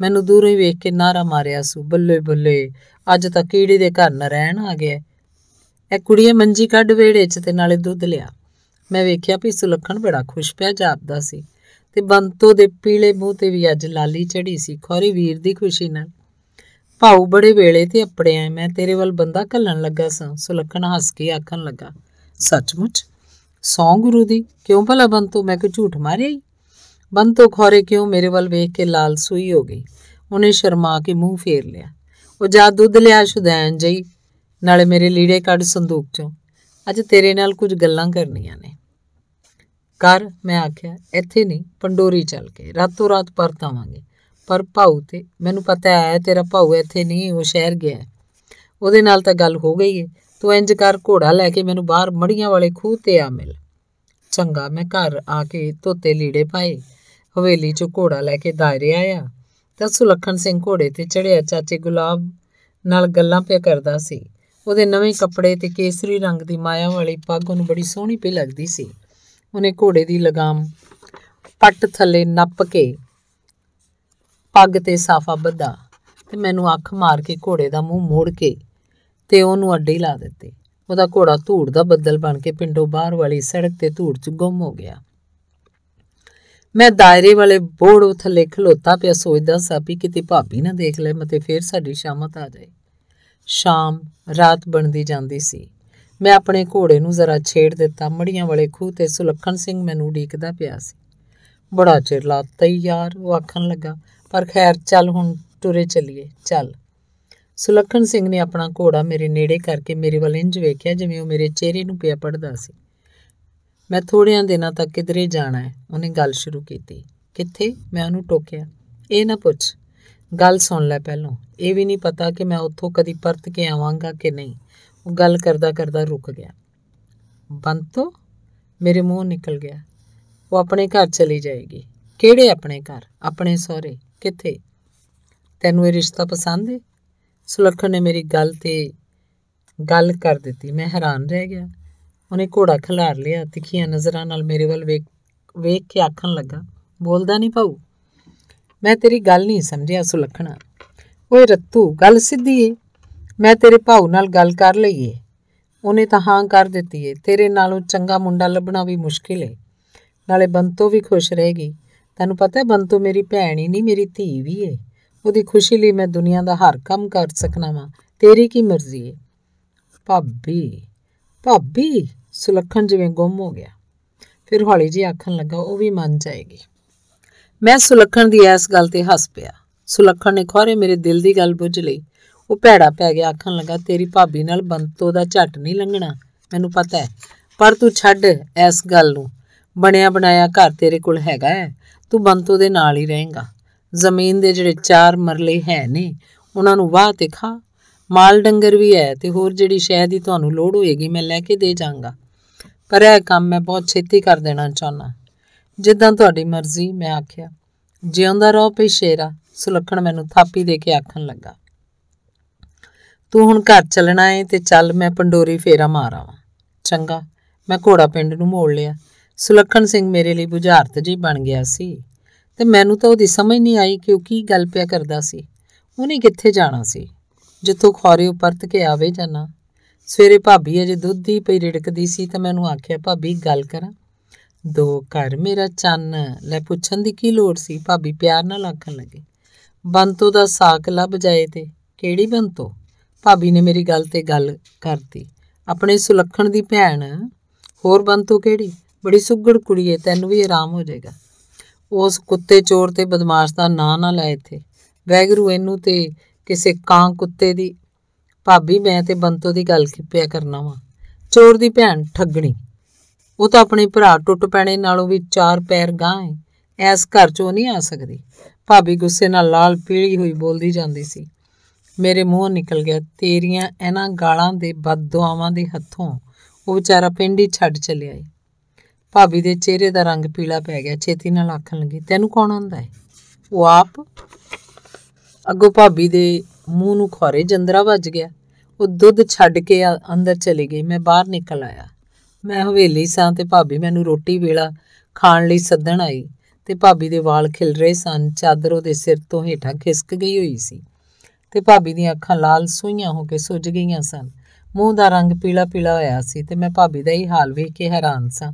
ਮੈਨੂੰ ਦੂਰੋਂ ਹੀ ਵੇਖ ਕੇ ਨਾਰਾ ਮਾਰਿਆ ਸੂ, ਬੱਲੇ ਬੱਲੇ, ਅੱਜ ਤਾਂ ਕੀੜੀ ਦੇ ਘਰ ਨਾ ਰਹਿਣ ਆ ਗਿਆ। ਇਹ ਕੁੜੀਏ ਮੰਜੀ ਕੱਢ ਵੇੜੇ 'ਚ ਤੇ ਨਾਲੇ ਦੁੱਧ ਲਿਆ। ਮੈਂ ਵੇਖਿਆ ਵੀ ਸੁਲੱਖਣ ਬੜਾ ਖੁਸ਼ ਪਿਆ ਜਾਪਦਾ ਸੀ ਤੇ ਬੰਤੋ ਦੇ ਪੀਲੇ ਮੂੰਹ ਤੇ ਵੀ ਅੱਜ ਲਾਲੀ ਚੜੀ ਸੀ, ਖੋਰੀ ਵੀਰ ਦੀ ਖੁਸ਼ੀ ਨਾਲ। ਭਾਉ ਬੜੇ ਵੇਲੇ ਤੇ ਅਪੜੇ ਆਏ, ਮੈਂ ਤੇਰੇ ਵੱਲ ਬੰਦਾ ਘੱਲਣ ਲੱਗਾ ਸਾਂ, ਸੁਲੱਖਣ ਹੱਸ ਕੇ ਆਖਣ ਲੱਗਾ ਸੱਚਮੁੱਚ? ਸੌ ਗੁਰੂ ਦੀ, ਕਿਉਂ ਭਲਾ ਬੰਤੋ ਮੈਂ ਕੋਈ ਝੂਠ ਮਾਰਿਆ ਹੀ ਬੰਤੋ ਖੋਰੇ ਕਿਉਂ ਮੇਰੇ ਵੱਲ ਵੇਖ ਕੇ ਲਾਲ ਸੂਈ ਹੋ ਗਈ? ਉਹਨੇ ਸ਼ਰਮਾ ਕੇ ਮੂੰਹ ਫੇਰ ਲਿਆ। ਉਹ ਜਾ ਦੁੱਧ ਲਿਆ ਸ਼ੁਦੈਨ ਜਈ, ਨਾਲੇ ਮੇਰੇ ਲੀੜੇ ਕੱਢ ਸੰਦੂਕ ਚੋਂ। ਅੱਜ ਤੇਰੇ ਨਾਲ ਕੁਝ ਗੱਲਾਂ ਕਰਨੀਆਂ ਨੇ। ਕਰ, ਮੈਂ ਆਖਿਆ, ਇੱਥੇ ਨਹੀਂ, ਪੰਡੋਰੀ ਚੱਲ ਕੇ। ਰਾਤੋਂ ਰਾਤ ਪਰਤ ਆਵਾਂਗੇ। ਪਰ ਭਾਉ ਤੇ, ਮੈਨੂੰ ਪਤਾ ਹੈ ਤੇਰਾ ਭਾਉ ਇੱਥੇ ਨਹੀਂ, ਉਹ ਸ਼ਹਿਰ ਗਿਆ ਉਹਦੇ ਨਾਲ ਤਾਂ ਗੱਲ ਹੋ ਗਈ ਏ। ਤੂੰ ਇੰਜ ਕਰ, ਘੋੜਾ ਲੈ ਕੇ ਮੈਨੂੰ ਬਾਹਰ ਮੜੀਆਂ ਵਾਲੇ ਖੂਹ ਤੇ ਆ ਮਿਲ। ਚੰਗਾ, ਮੈਂ ਘਰ ਆ ਕੇ ਧੋਤੇ ਲੀੜੇ ਪਾਏ। ਹਵੇਲੀ ਚੋਂ ਘੋੜਾ ਲੈ ਕੇ ਦਾਇਰੇ ਆਇਆ। ਤਾਂ ਸੁਲੱਖਣ ਸਿੰਘ ਘੋੜੇ ਤੇ ਚੜਿਆ ਚਾਚੇ ਗੁਲਾਬ ਨਾਲ ਗੱਲਾਂ ਪਿਆ ਕਰਦਾ ਸੀ। ਉਹਦੇ ਨਵੇਂ ਕੱਪੜੇ ਤੇ ਕੇਸਰੀ ਰੰਗ ਦੀ ਮਾਇਆ ਵਾਲੀ ਪੱਗ ਉਹਨੂੰ ਬੜੀ ਸੋਹਣੀ ਪਈ ਲੱਗਦੀ ਸੀ। ਉਹਨੇ ਘੋੜੇ ਦੀ ਲਗਾਮ ਪੱਟ ਥੱਲੇ ਨੱਪ ਕੇ ਪੱਗ ਤੇ ਸਾਫਾ ਬੱਧਾ ਤੇ ਮੈਨੂੰ ਅੱਖ ਮਾਰ ਕੇ ਘੋੜੇ ਦਾ ਮੂੰਹ ਮੋੜ ਕੇ ਤੇ ਉਹਨੂੰ ਅੱਡੇ ਲਾ ਦਿੱਤੇ। ਉਹਦਾ ਘੋੜਾ ਧੂੜ ਦਾ ਬੱਦਲ ਬਣ ਕੇ ਪਿੰਡੋਂ ਬਾਹਰ ਵਾਲੀ ਸੜਕ ਤੇ ਧੂੜ 'ਚ ਗੁੰਮ ਹੋ ਗਿਆ। ਮੈਂ ਦਾਇਰੇ ਵਾਲੇ ਬੋੜ ਥੱਲੇ ਖਲੋਤਾ ਪਿਆ ਸੋਚਦਾ ਸਾਂ ਵੀ ਕਿਤੇ ਭਾਬੀ ਨਾ ਦੇਖ ਲੈ, ਮਤੇ ਫੇਰ ਸਾਡੀ ਸ਼ਾਮਤ ਆ ਜਾਏ। ਸ਼ਾਮ, ਰਾਤ ਬਣਦੀ ਜਾਂਦੀ ਸੀ। ਮੈਂ ਆਪਣੇ ਘੋੜੇ ਨੂੰ ਜ਼ਰਾ ਛੇੜ ਦਿੱਤਾ। ਮੜੀਆਂ ਵਾਲੇ ਖੂਹ ਤੇ ਸੁਲੱਖਣ ਸਿੰਘ ਮੈਨੂੰ ਉਡੀਕਦਾ ਪਿਆ ਸੀ। ਬੜਾ ਚਿਰ ਲਾਤਾ ਯਾਰ, ਉਹ ਆਖਣ ਲੱਗਾ, ਪਰ ਖੈਰ ਚੱਲ ਹੁਣ ਟੁਰੇ ਚੱਲੀਏ, ਚੱਲ। ਸੁਲੱਖਣ ਸਿੰਘ ਨੇ ਆਪਣਾ ਘੋੜਾ ਮੇਰੇ ਨੇੜੇ ਕਰਕੇ ਮੇਰੇ ਵੱਲ ਇੰਜ ਵੇਖਿਆ ਜਿਵੇਂ ਉਹ ਮੇਰੇ ਚਿਹਰੇ ਨੂੰ ਪਿਆ ਪੜਦਾ ਸੀ। ਮੈਂ ਥੋੜਿਆਂ ਦਿਨਾਂ ਤੱਕ ਕਿਧਰੇ ਜਾਣਾ ਹੈ, ਉਹਨੇ ਗੱਲ ਸ਼ੁਰੂ ਕੀਤੀ। ਕਿੱਥੇ? ਮੈਂ ਉਹਨੂੰ ਟੋਕਿਆ। ਇਹ ਨਾ ਪੁੱਛ। ਗੱਲ ਸੁਣ ਲੈ ਪਹਿਲੋਂ। ਇਹ ਵੀ ਨਹੀਂ ਪਤਾ ਕਿ ਮੈਂ ਉੱਥੋਂ ਕਦੀ ਪਰਤ ਕੇ ਆਵਾਂਗਾ ਕਿ ਨਹੀਂ। ਉਹ ਗੱਲ ਕਰਦਾ ਕਰਦਾ ਰੁਕ ਗਿਆ। ਬੰਤੋ, ਮੇਰੇ ਮੂੰਹ ਨਿਕਲ ਗਿਆ। ਉਹ ਆਪਣੇ ਘਰ ਚਲੀ ਜਾਏਗੀ। ਕਿਹੜੇ ਆਪਣੇ ਘਰ? ਆਪਣੇ ਸਹੁਰੇ। ਕਿੱਥੇ? ਤੈਨੂੰ ਇਹ ਰਿਸ਼ਤਾ ਪਸੰਦ ਹੈ ਸੁਲੱਖਣ ਨੇ ਮੇਰੀ ਗੱਲ ਤੇ ਗੱਲ ਕਰ ਦਿੱਤੀ। ਮੈਂ ਹੈਰਾਨ ਰਹਿ ਗਿਆ। ਉਹਨੇ ਘੋੜਾ ਖਿਲਾਰ ਲਿਆ। ਤਿੱਖੀਆਂ ਨਜ਼ਰਾਂ ਨਾਲ ਮੇਰੇ ਵੱਲ ਵੇਖ ਵੇਖ ਕੇ ਆਖਣ ਲੱਗਾ, ਬੋਲਦਾ ਨਹੀਂ ਪਾਉ ਮੈਂ ਤੇਰੀ ਗੱਲ ਨਹੀਂ ਸਮਝਿਆ ਸੁਲੱਖਣਾ। ਓਏ ਰੱਤੂ, ਗੱਲ ਸਿੱਧੀ ਏ। ਮੈਂ ਤੇਰੇ ਭਾਉ ਨਾਲ ਗੱਲ ਕਰ ਲਈਏ ਉਹਨੇ ਤਾਂ ਹਾਂ ਕਰ ਦਿੱਤੀ ਏ। ਤੇਰੇ ਨਾਲੋਂ ਚੰਗਾ ਮੁੰਡਾ ਲੱਭਣਾ ਵੀ ਮੁਸ਼ਕਿਲ ਏ। ਨਾਲੇ ਬੰਤੋ ਵੀ ਖੁਸ਼ ਰਹੇਗੀ ਤੈਨੂੰ ਪਤਾ ਹੈ ਬੰਤੋ ਮੇਰੀ ਭੈਣ ਹੀ ਨਹੀਂ ਮੇਰੀ ਧੀ ਵੀ ਏ। ਉਹਦੀ ਖੁਸ਼ੀ ਲਈ ਮੈਂ ਦੁਨੀਆ ਦਾ ਹਰ ਕੰਮ ਕਰ ਸਕਣਾ ਵਾਂ। ਤੇਰੀ ਕੀ ਮਰਜ਼ੀ ਏ। ਭਾਬੀ ਭਾਬੀ, ਸੁਲੱਖਣ ਜਿਵੇਂ ਗੁੰਮ ਹੋ ਗਿਆ। ਫਿਰ ਹੌਲੀ ਜੀ ਆਖਣ ਲੱਗਾ, ਉਹ ਵੀ ਮੰਨ ਜਾਏਗੀ। ਮੈਂ ਸੁਲੱਖਣ ਦੀ ਇਸ ਗੱਲ ਤੇ ਹੱਸ ਪਿਆ। ਸੁਲੱਖਣ ਨੇ ਖੋਰੇ ਮੇਰੇ ਦਿਲ ਦੀ ਗੱਲ ਬੁੱਝ ਲਈ। ਉਹ ਭੈੜਾ ਪੈ ਗਿਆ, ਆਖਣ ਲੱਗਾ, ਤੇਰੀ ਭਾਬੀ ਨਾਲ ਬੰਤੋ ਦਾ ਝੱਟ ਨਹੀਂ ਲੰਘਣਾ। ਮੈਨੂੰ ਪਤਾ ਹੈ। ਪਰ ਤੂੰ ਛੱਡ ਇਸ ਗੱਲ ਨੂੰ। ਬਣਿਆ ਬਣਾਇਆ ਘਰ ਤੇਰੇ ਕੋਲ ਹੈਗਾ ਹੈ। ਤੂੰ ਬੰਤੋ ਦੇ ਨਾਲ ਹੀ ਰਹੇਂਗਾ। ਜ਼ਮੀਨ ਦੇ ਜਿਹੜੇ ਚਾਰ ਮਰਲੇ ਹੈ ਨੇ, ਉਹਨਾਂ ਨੂੰ ਵਾਹ ਤੇ ਖਾ। ਮਾਲ ਡੰਗਰ ਵੀ ਹੈ ਤੇ ਹੋਰ ਜਿਹੜੀ ਸ਼ਹਿਦ ਦੀ ਤੁਹਾਨੂੰ ਲੋੜ ਹੋਏਗੀ, ਮੈਂ ਲੈ ਕੇ ਦੇ ਜਾਵਾਂਗਾ। ਪਰ ਇਹ ਕੰਮ ਮੈਂ ਬਹੁਤ ਛੇਤੀ ਕਰ ਦੇਣਾ ਚਾਹੁੰਦਾ। ਜਿੱਦਾਂ ਤੁਹਾਡੀ ਮਰਜ਼ੀ, ਮੈਂ ਆਖਿਆ। ਜਿਉਂਦਾ ਰਹੋ ਪਈ ਸ਼ੇਰਾ, ਸੁਲੱਖਣ ਮੈਨੂੰ ਥਾਪੀ ਦੇ ਕੇ ਆਖਣ ਲੱਗਾ। ਤੂੰ ਹੁਣ ਘਰ ਚੱਲਣਾ ਏ ਤੇ ਚੱਲ, ਮੈਂ ਪੰਡੋਰੀ ਫੇਰਾ ਮਾਰਾਂ ਚੰਗਾ, ਮੈਂ ਘੋੜਾ ਪਿੰਡ ਨੂੰ ਮੋੜ ਲਿਆ। ਸੁਲੱਖਣ ਸਿੰਘ ਮੇਰੇ ਲਈ ਬੁਝਾਰਤ ਜੀ ਬਣ ਗਿਆ ਸੀ। ਤੇ ਮੈਨੂੰ ਤਾਂ ਉਹਦੀ ਸਮਝ ਨਹੀਂ ਆਈ ਕਿ ਉਹ ਕੀ ਗੱਲ ਪਿਆ ਕਰਦਾ ਸੀ। ਉਹਨੇ ਕਿੱਥੇ ਜਾਣਾ ਸੀ? ਜਿੱਥੋਂ ਖੌਰੇ ਪਰਤ ਕੇ ਆਵੇ ਜਾਣਾ ਸਵੇਰੇ ਭਾਬੀ ਅਜੇ ਦੁੱਧ ਦੀ ਪਈ ਰਿੜਕਦੀ ਸੀ ਤਾਂ ਮੈਨੂੰ ਆਖਿਆ, ਭਾਬੀ ਗੱਲ ਕਰਾਂ। ਦੋ ਘਰ ਮੇਰਾ ਚੰਨ ਲੈ ਪੁੱਛਣ ਦੀ ਕੀ ਲੋੜ ਸੀ? ਭਾਬੀ ਪਿਆਰ ਨਾਲ ਆਖਣ ਲੱਗੇ, ਬੰਤੋ ਦਾ ਸਾਕ ਲੱਭ ਜਾਏ ਤੇ ਕਿਹੜੀ ਬੰਤੋ? ਭਾਬੀ ਨੇ ਮੇਰੀ ਗੱਲ ਤੇ ਗੱਲ ਕਰਤੀ, ਆਪਣੇ ਸੁਲੱਖਣ ਦੀ ਭੈਣ ਹੋਰ ਬੰਤੋ ਕਿਹੜੀ? ਬੜੀ ਸੁੱਗੜ ਕੁੜੀ ਏ ਤੈਨੂੰ ਵੀ ਆਰਾਮ ਹੋ ਜਾਏਗਾ। ਉਸ ਕੁੱਤੇ ਚੋਰ ਤੇ ਬਦਮਾਸ਼ ਦਾ ਨਾਂ ਨਾ ਲੈ ਇੱਥੇ। ਵੈਗਰੂ ਇਹਨੂੰ ਤੇ ਕਿਸੇ ਕਾਂ ਕੁੱਤੇ ਦੀ, ਭਾਬੀ ਮੈਂ ਤੇ ਬੰਤੋ ਦੀ ਗੱਲ ਕਿਪਿਆ ਕਰਨਾ ਵਾ। ਚੋਰ ਦੀ ਭੈਣ ਠੱਗਣੀ। ਉਹ ਤਾਂ ਆਪਣੇ ਭਰਾ ਟੁੱਟ ਪੈਣੇ ਨਾਲੋਂ ਵੀ ਚਾਰ ਪੈਰ ਗਾਂ ਹੈ ਐਸ ਘਰ ਚੋਂ ਨਹੀਂ ਆ ਸਕਦੀ। ਭਾਬੀ ਗੁੱਸੇ ਨਾਲ ਲਾਲ ਪੀਲੀ ਹੋਈ ਬੋਲਦੀ ਜਾਂਦੀ ਸੀ, ਮੇਰੇ ਮੂੰਹ ਨਿਕਲ ਗਿਆ ਤੇਰੀਆਂ ਇਹਨਾਂ ਗਾਲਾਂ ਦੇ ਬਦਦੁਆਵਾਂ ਦੇ ਹੱਥੋਂ। ਉਹ ਵਿਚਾਰਾ ਪਿੰਡ ਹੀ ਛੱਡ ਚੱਲਿਆ ਏ। ਭਾਬੀ ਦੇ ਚਿਹਰੇ ਦਾ ਰੰਗ ਪੀਲਾ ਪੈ ਗਿਆ। ਛੇਤੀ ਨਾਲ ਆਖਣ ਲੱਗੀ, ਤੈਨੂੰ ਕੌਣ ਆਉਂਦਾ ਹੈ? ਉਹ ਆਪ। ਅੱਗੋਂ ਭਾਬੀ ਦੇ ਮੂੰਹ ਨੂੰ ਖੋਰੇ ਜੰਦਰਾ ਵੱਜ ਗਿਆ। ਉਹ ਦੁੱਧ ਛੱਡ ਕੇ ਅੰਦਰ ਚਲੀ ਗਈ। ਮੈਂ ਬਾਹਰ ਨਿਕਲ ਆਇਆ। ਮੈਂ ਹਵੇਲੀ ਸਾਂ ਤੇ ਭਾਬੀ ਮੈਨੂੰ ਰੋਟੀ ਵੇਲਾ ਖਾਣ ਲਈ ਸੱਦਣ ਆਈ ਤੇ ਭਾਬੀ ਦੇ ਵਾਲ ਖਿਲ ਰਹੇ ਸਨ। ਚਾਦਰ ਉਹਦੇ ਸਿਰ ਤੋਂ ਹੇਠਾਂ ਖਿਸਕ ਗਈ ਹੋਈ ਸੀ ਤੇ ਭਾਬੀ ਦੀਆਂ ਅੱਖਾਂ ਲਾਲ ਸੂਈਆਂ ਹੋ ਕੇ ਸੁੱਜ ਗਈਆਂ ਸਨ। ਮੂੰਹ ਦਾ ਰੰਗ ਪੀਲਾ ਪੀਲਾ ਹੋਇਆ ਸੀ ਤੇ ਮੈਂ ਭਾਬੀ ਦਾ ਹੀ ਹਾਲ ਵੇਖ ਕੇ ਹੈਰਾਨ ਸਾਂ।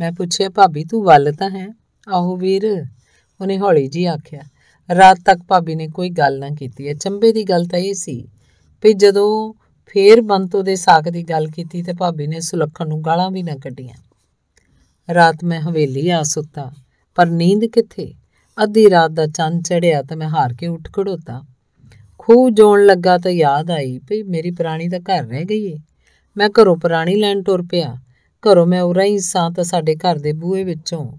ਮੈਂ ਪੁੱਛਿਆ, ਭਾਬੀ, ਤੂੰ ਵੱਲ ਤਾਂ ਹੈ? ਆਹੋ ਵੀਰ, ਉਹਨੇ ਹੌਲੀ ਜੀ ਆਖਿਆ। ਰਾਤ ਤੱਕ ਭਾਬੀ ਨੇ ਕੋਈ ਗੱਲ ਨਾ ਕੀਤੀ ਹੈ। ਚੰਬੇ ਦੀ ਗੱਲ ਤਾਂ ਇਹ ਸੀ ਵੀ ਜਦੋਂ ਫੇਰ ਬੰਤੋ ਦੇ ਸਾਕ ਦੀ ਗੱਲ ਕੀਤੀ ਤੇ ਭਾਬੀ ਨੇ ਸੁਲੱਖਣ ਨੂੰ ਗਾਲਾਂ ਵੀ ਨਾ ਕੱਢੀਆਂ। ਰਾਤ ਮੈਂ ਹਵੇਲੀ ਆ ਸੁੱਤਾ, ਪਰ ਨੀਂਦ ਕਿੱਥੇ? ਅੱਧੀ ਰਾਤ ਦਾ ਚੰਨ ਚੜਿਆ ਤਾਂ ਮੈਂ ਹਾਰ ਕੇ ਉੱਠ ਖੜੋਤਾ। ਖੂਹ ਜੋਣ ਲੱਗਾ ਤਾਂ ਯਾਦ ਆਈ ਵੀ ਮੇਰੀ ਪ੍ਰਾਣੀ ਦਾ ਘਰ ਰਹਿ ਗਈ ਏ। ਮੈਂ ਘਰੋਂ ਪ੍ਰਾਣੀ ਲੈਣ ਤੁਰ ਪਿਆ। ਘਰੋਂ ਮੈਂ ਉਰਾ ਹੀ ਸਾਂ ਤਾਂ ਸਾਡੇ ਘਰ ਦੇ ਬੂਹੇ ਵਿੱਚੋਂ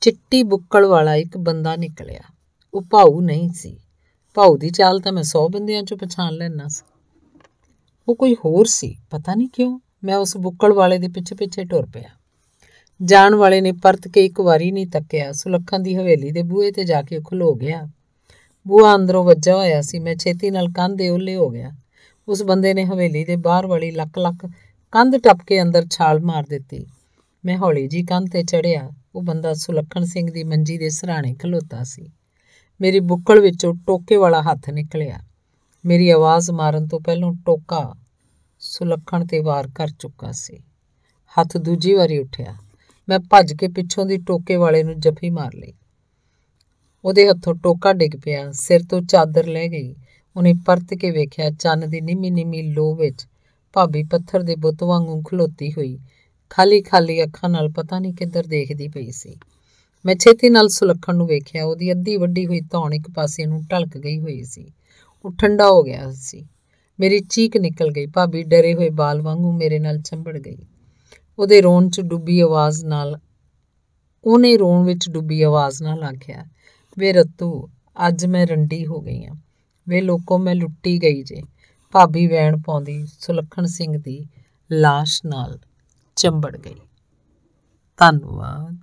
ਚਿੱਟੀ ਬੁੱਕਲ ਵਾਲਾ ਇੱਕ ਬੰਦਾ ਨਿਕਲਿਆ। ਉਹ ਭਾਊ ਨਹੀਂ ਸੀ। ਭਾਊ ਦੀ ਚਾਲ ਤਾਂ ਮੈਂ 100 ਬੰਦਿਆਂ ਚੋਂ ਪਛਾਣ ਲੈਣਾ ਸੀ। ਉਹ ਕੋਈ ਹੋਰ ਸੀ। ਪਤਾ ਨਹੀਂ ਕਿਉਂ ਮੈਂ ਉਸ ਬੁੱਕਲ ਵਾਲੇ ਦੇ ਪਿੱਛੇ ਪਿੱਛੇ ਟੁਰ ਪਿਆ। ਜਾਣ ਵਾਲੇ ਨੇ ਪਰਤ ਕੇ ਇੱਕ ਵਾਰੀ ਨਹੀਂ ਤੱਕਿਆ। ਸੁਲੱਖਣ ਦੀ ਹਵੇਲੀ ਦੇ ਬੂਹੇ ਤੇ ਜਾ ਕੇ ਖਲੋ ਗਿਆ। ਬੂਹਾ ਅੰਦਰੋਂ ਵੱਜਾ ਹੋਇਆ ਸੀ। ਮੈਂ ਛੇਤੀ ਨਾਲ ਕੰਧ ਦੇ ਉੱਲੇ ਹੋ ਗਿਆ। ਉਸ ਬੰਦੇ ਨੇ ਹਵੇਲੀ ਦੇ ਬਾਹਰ ਵਾਲੀ ਲੱਕ ਲੱਕ ਕੰਧ ਟੱਪ ਕੇ ਅੰਦਰ ਛਾਲ ਮਾਰ ਦਿੱਤੀ। ਮੈਂ ਹੌਲੀ ਜੀ ਕੰਧ ਤੇ ਚੜਿਆ ਉਹ ਬੰਦਾ ਸੁਲੱਖਣ ਸਿੰਘ ਦੀ ਮੰਜੀ ਦੇ ਸਰਾਣੇ ਖਲੋਤਾ ਸੀ। ਮੇਰੀ ਬੁੱਕਲ ਵਿੱਚੋਂ ਟੋਕੇ ਵਾਲਾ ਹੱਥ ਨਿਕਲਿਆ। ਮੇਰੀ ਆਵਾਜ਼ ਮਾਰਨ ਤੋਂ ਪਹਿਲਾਂ ਟੋਕਾ ਸੁਲੱਖਣ ਤੇ ਵਾਰ ਕਰ ਚੁੱਕਾ ਸੀ। ਹੱਥ ਦੂਜੀ ਵਾਰੀ ਉੱਠਿਆ। ਮੈਂ ਭੱਜ ਕੇ ਪਿੱਛੋਂ ਦੀ ਟੋਕੇ ਵਾਲੇ ਨੂੰ ਜੱਫੀ ਮਾਰ ਲਈ। ਉਹਦੇ ਹੱਥੋਂ ਟੋਕਾ ਡਿੱਗ ਪਿਆ। ਸਿਰ ਤੋਂ ਚਾਦਰ ਲੈ ਗਈ। ਉਹਨੇ ਪਰਤ ਕੇ ਵੇਖਿਆ ਚੰਨ ਦੀ ਨਿੰਮੀ ਨਿੰਮੀ ਲੋ ਵਿੱਚ ਭਾਬੀ ਪੱਥਰ ਦੇ ਬੁੱਤ ਵਾਂਗੂ ਖਲੋਤੀ ਹੋਈ। ਖਾਲੀ ਖਾਲੀ ਅੱਖਾਂ ਨਾਲ ਪਤਾ ਨਹੀਂ ਕਿੱਧਰ ਦੇਖਦੀ ਪਈ ਸੀ। ਮੈਂ ਛੇਤੀ ਨਾਲ ਸੁਲੱਖਣ ਨੂੰ ਵੇਖਿਆ, ਉਹਦੀ ਅੱਧੀ ਵੱਡੀ ਹੋਈ ਧੌਣ ਇੱਕ ਪਾਸੇ ਨੂੰ ਢਲਕ ਗਈ ਹੋਈ ਸੀ। ਉਹ ਠੰਡਾ ਹੋ ਗਿਆ ਸੀ। ਮੇਰੀ ਚੀਕ ਨਿਕਲ ਗਈ। ਭਾਬੀ ਡਰੇ ਹੋਏ ਬਾਲ ਵਾਂਗੂ ਮੇਰੇ ਨਾਲ ਚੰਬੜ ਗਈ। ਉਹਦੇ ਰੋਣ 'ਚ ਡੁੱਬੀ ਆਵਾਜ਼ ਨਾਲ, ਉਹਨੇ ਰੋਣ ਵਿੱਚ ਡੁੱਬੀ ਆਵਾਜ਼ ਨਾਲ ਆਖਿਆ, ਵੇ ਰਤੂ, ਅੱਜ ਮੈਂ ਰੰਡੀ ਹੋ ਗਈ ਆ। ਵੇ ਲੋਕੋ ਮੈਂ ਲੁੱਟੀ ਗਈ ਜੇ। ਭਾਬੀ ਵੈਣ ਪਾਉਂਦੀ ਸੁਲੱਖਣ ਸਿੰਘ ਦੀ ਲਾਸ਼ ਨਾਲ ਚੰਬੜ ਗਈ। ਧੰਨਵਾਦ।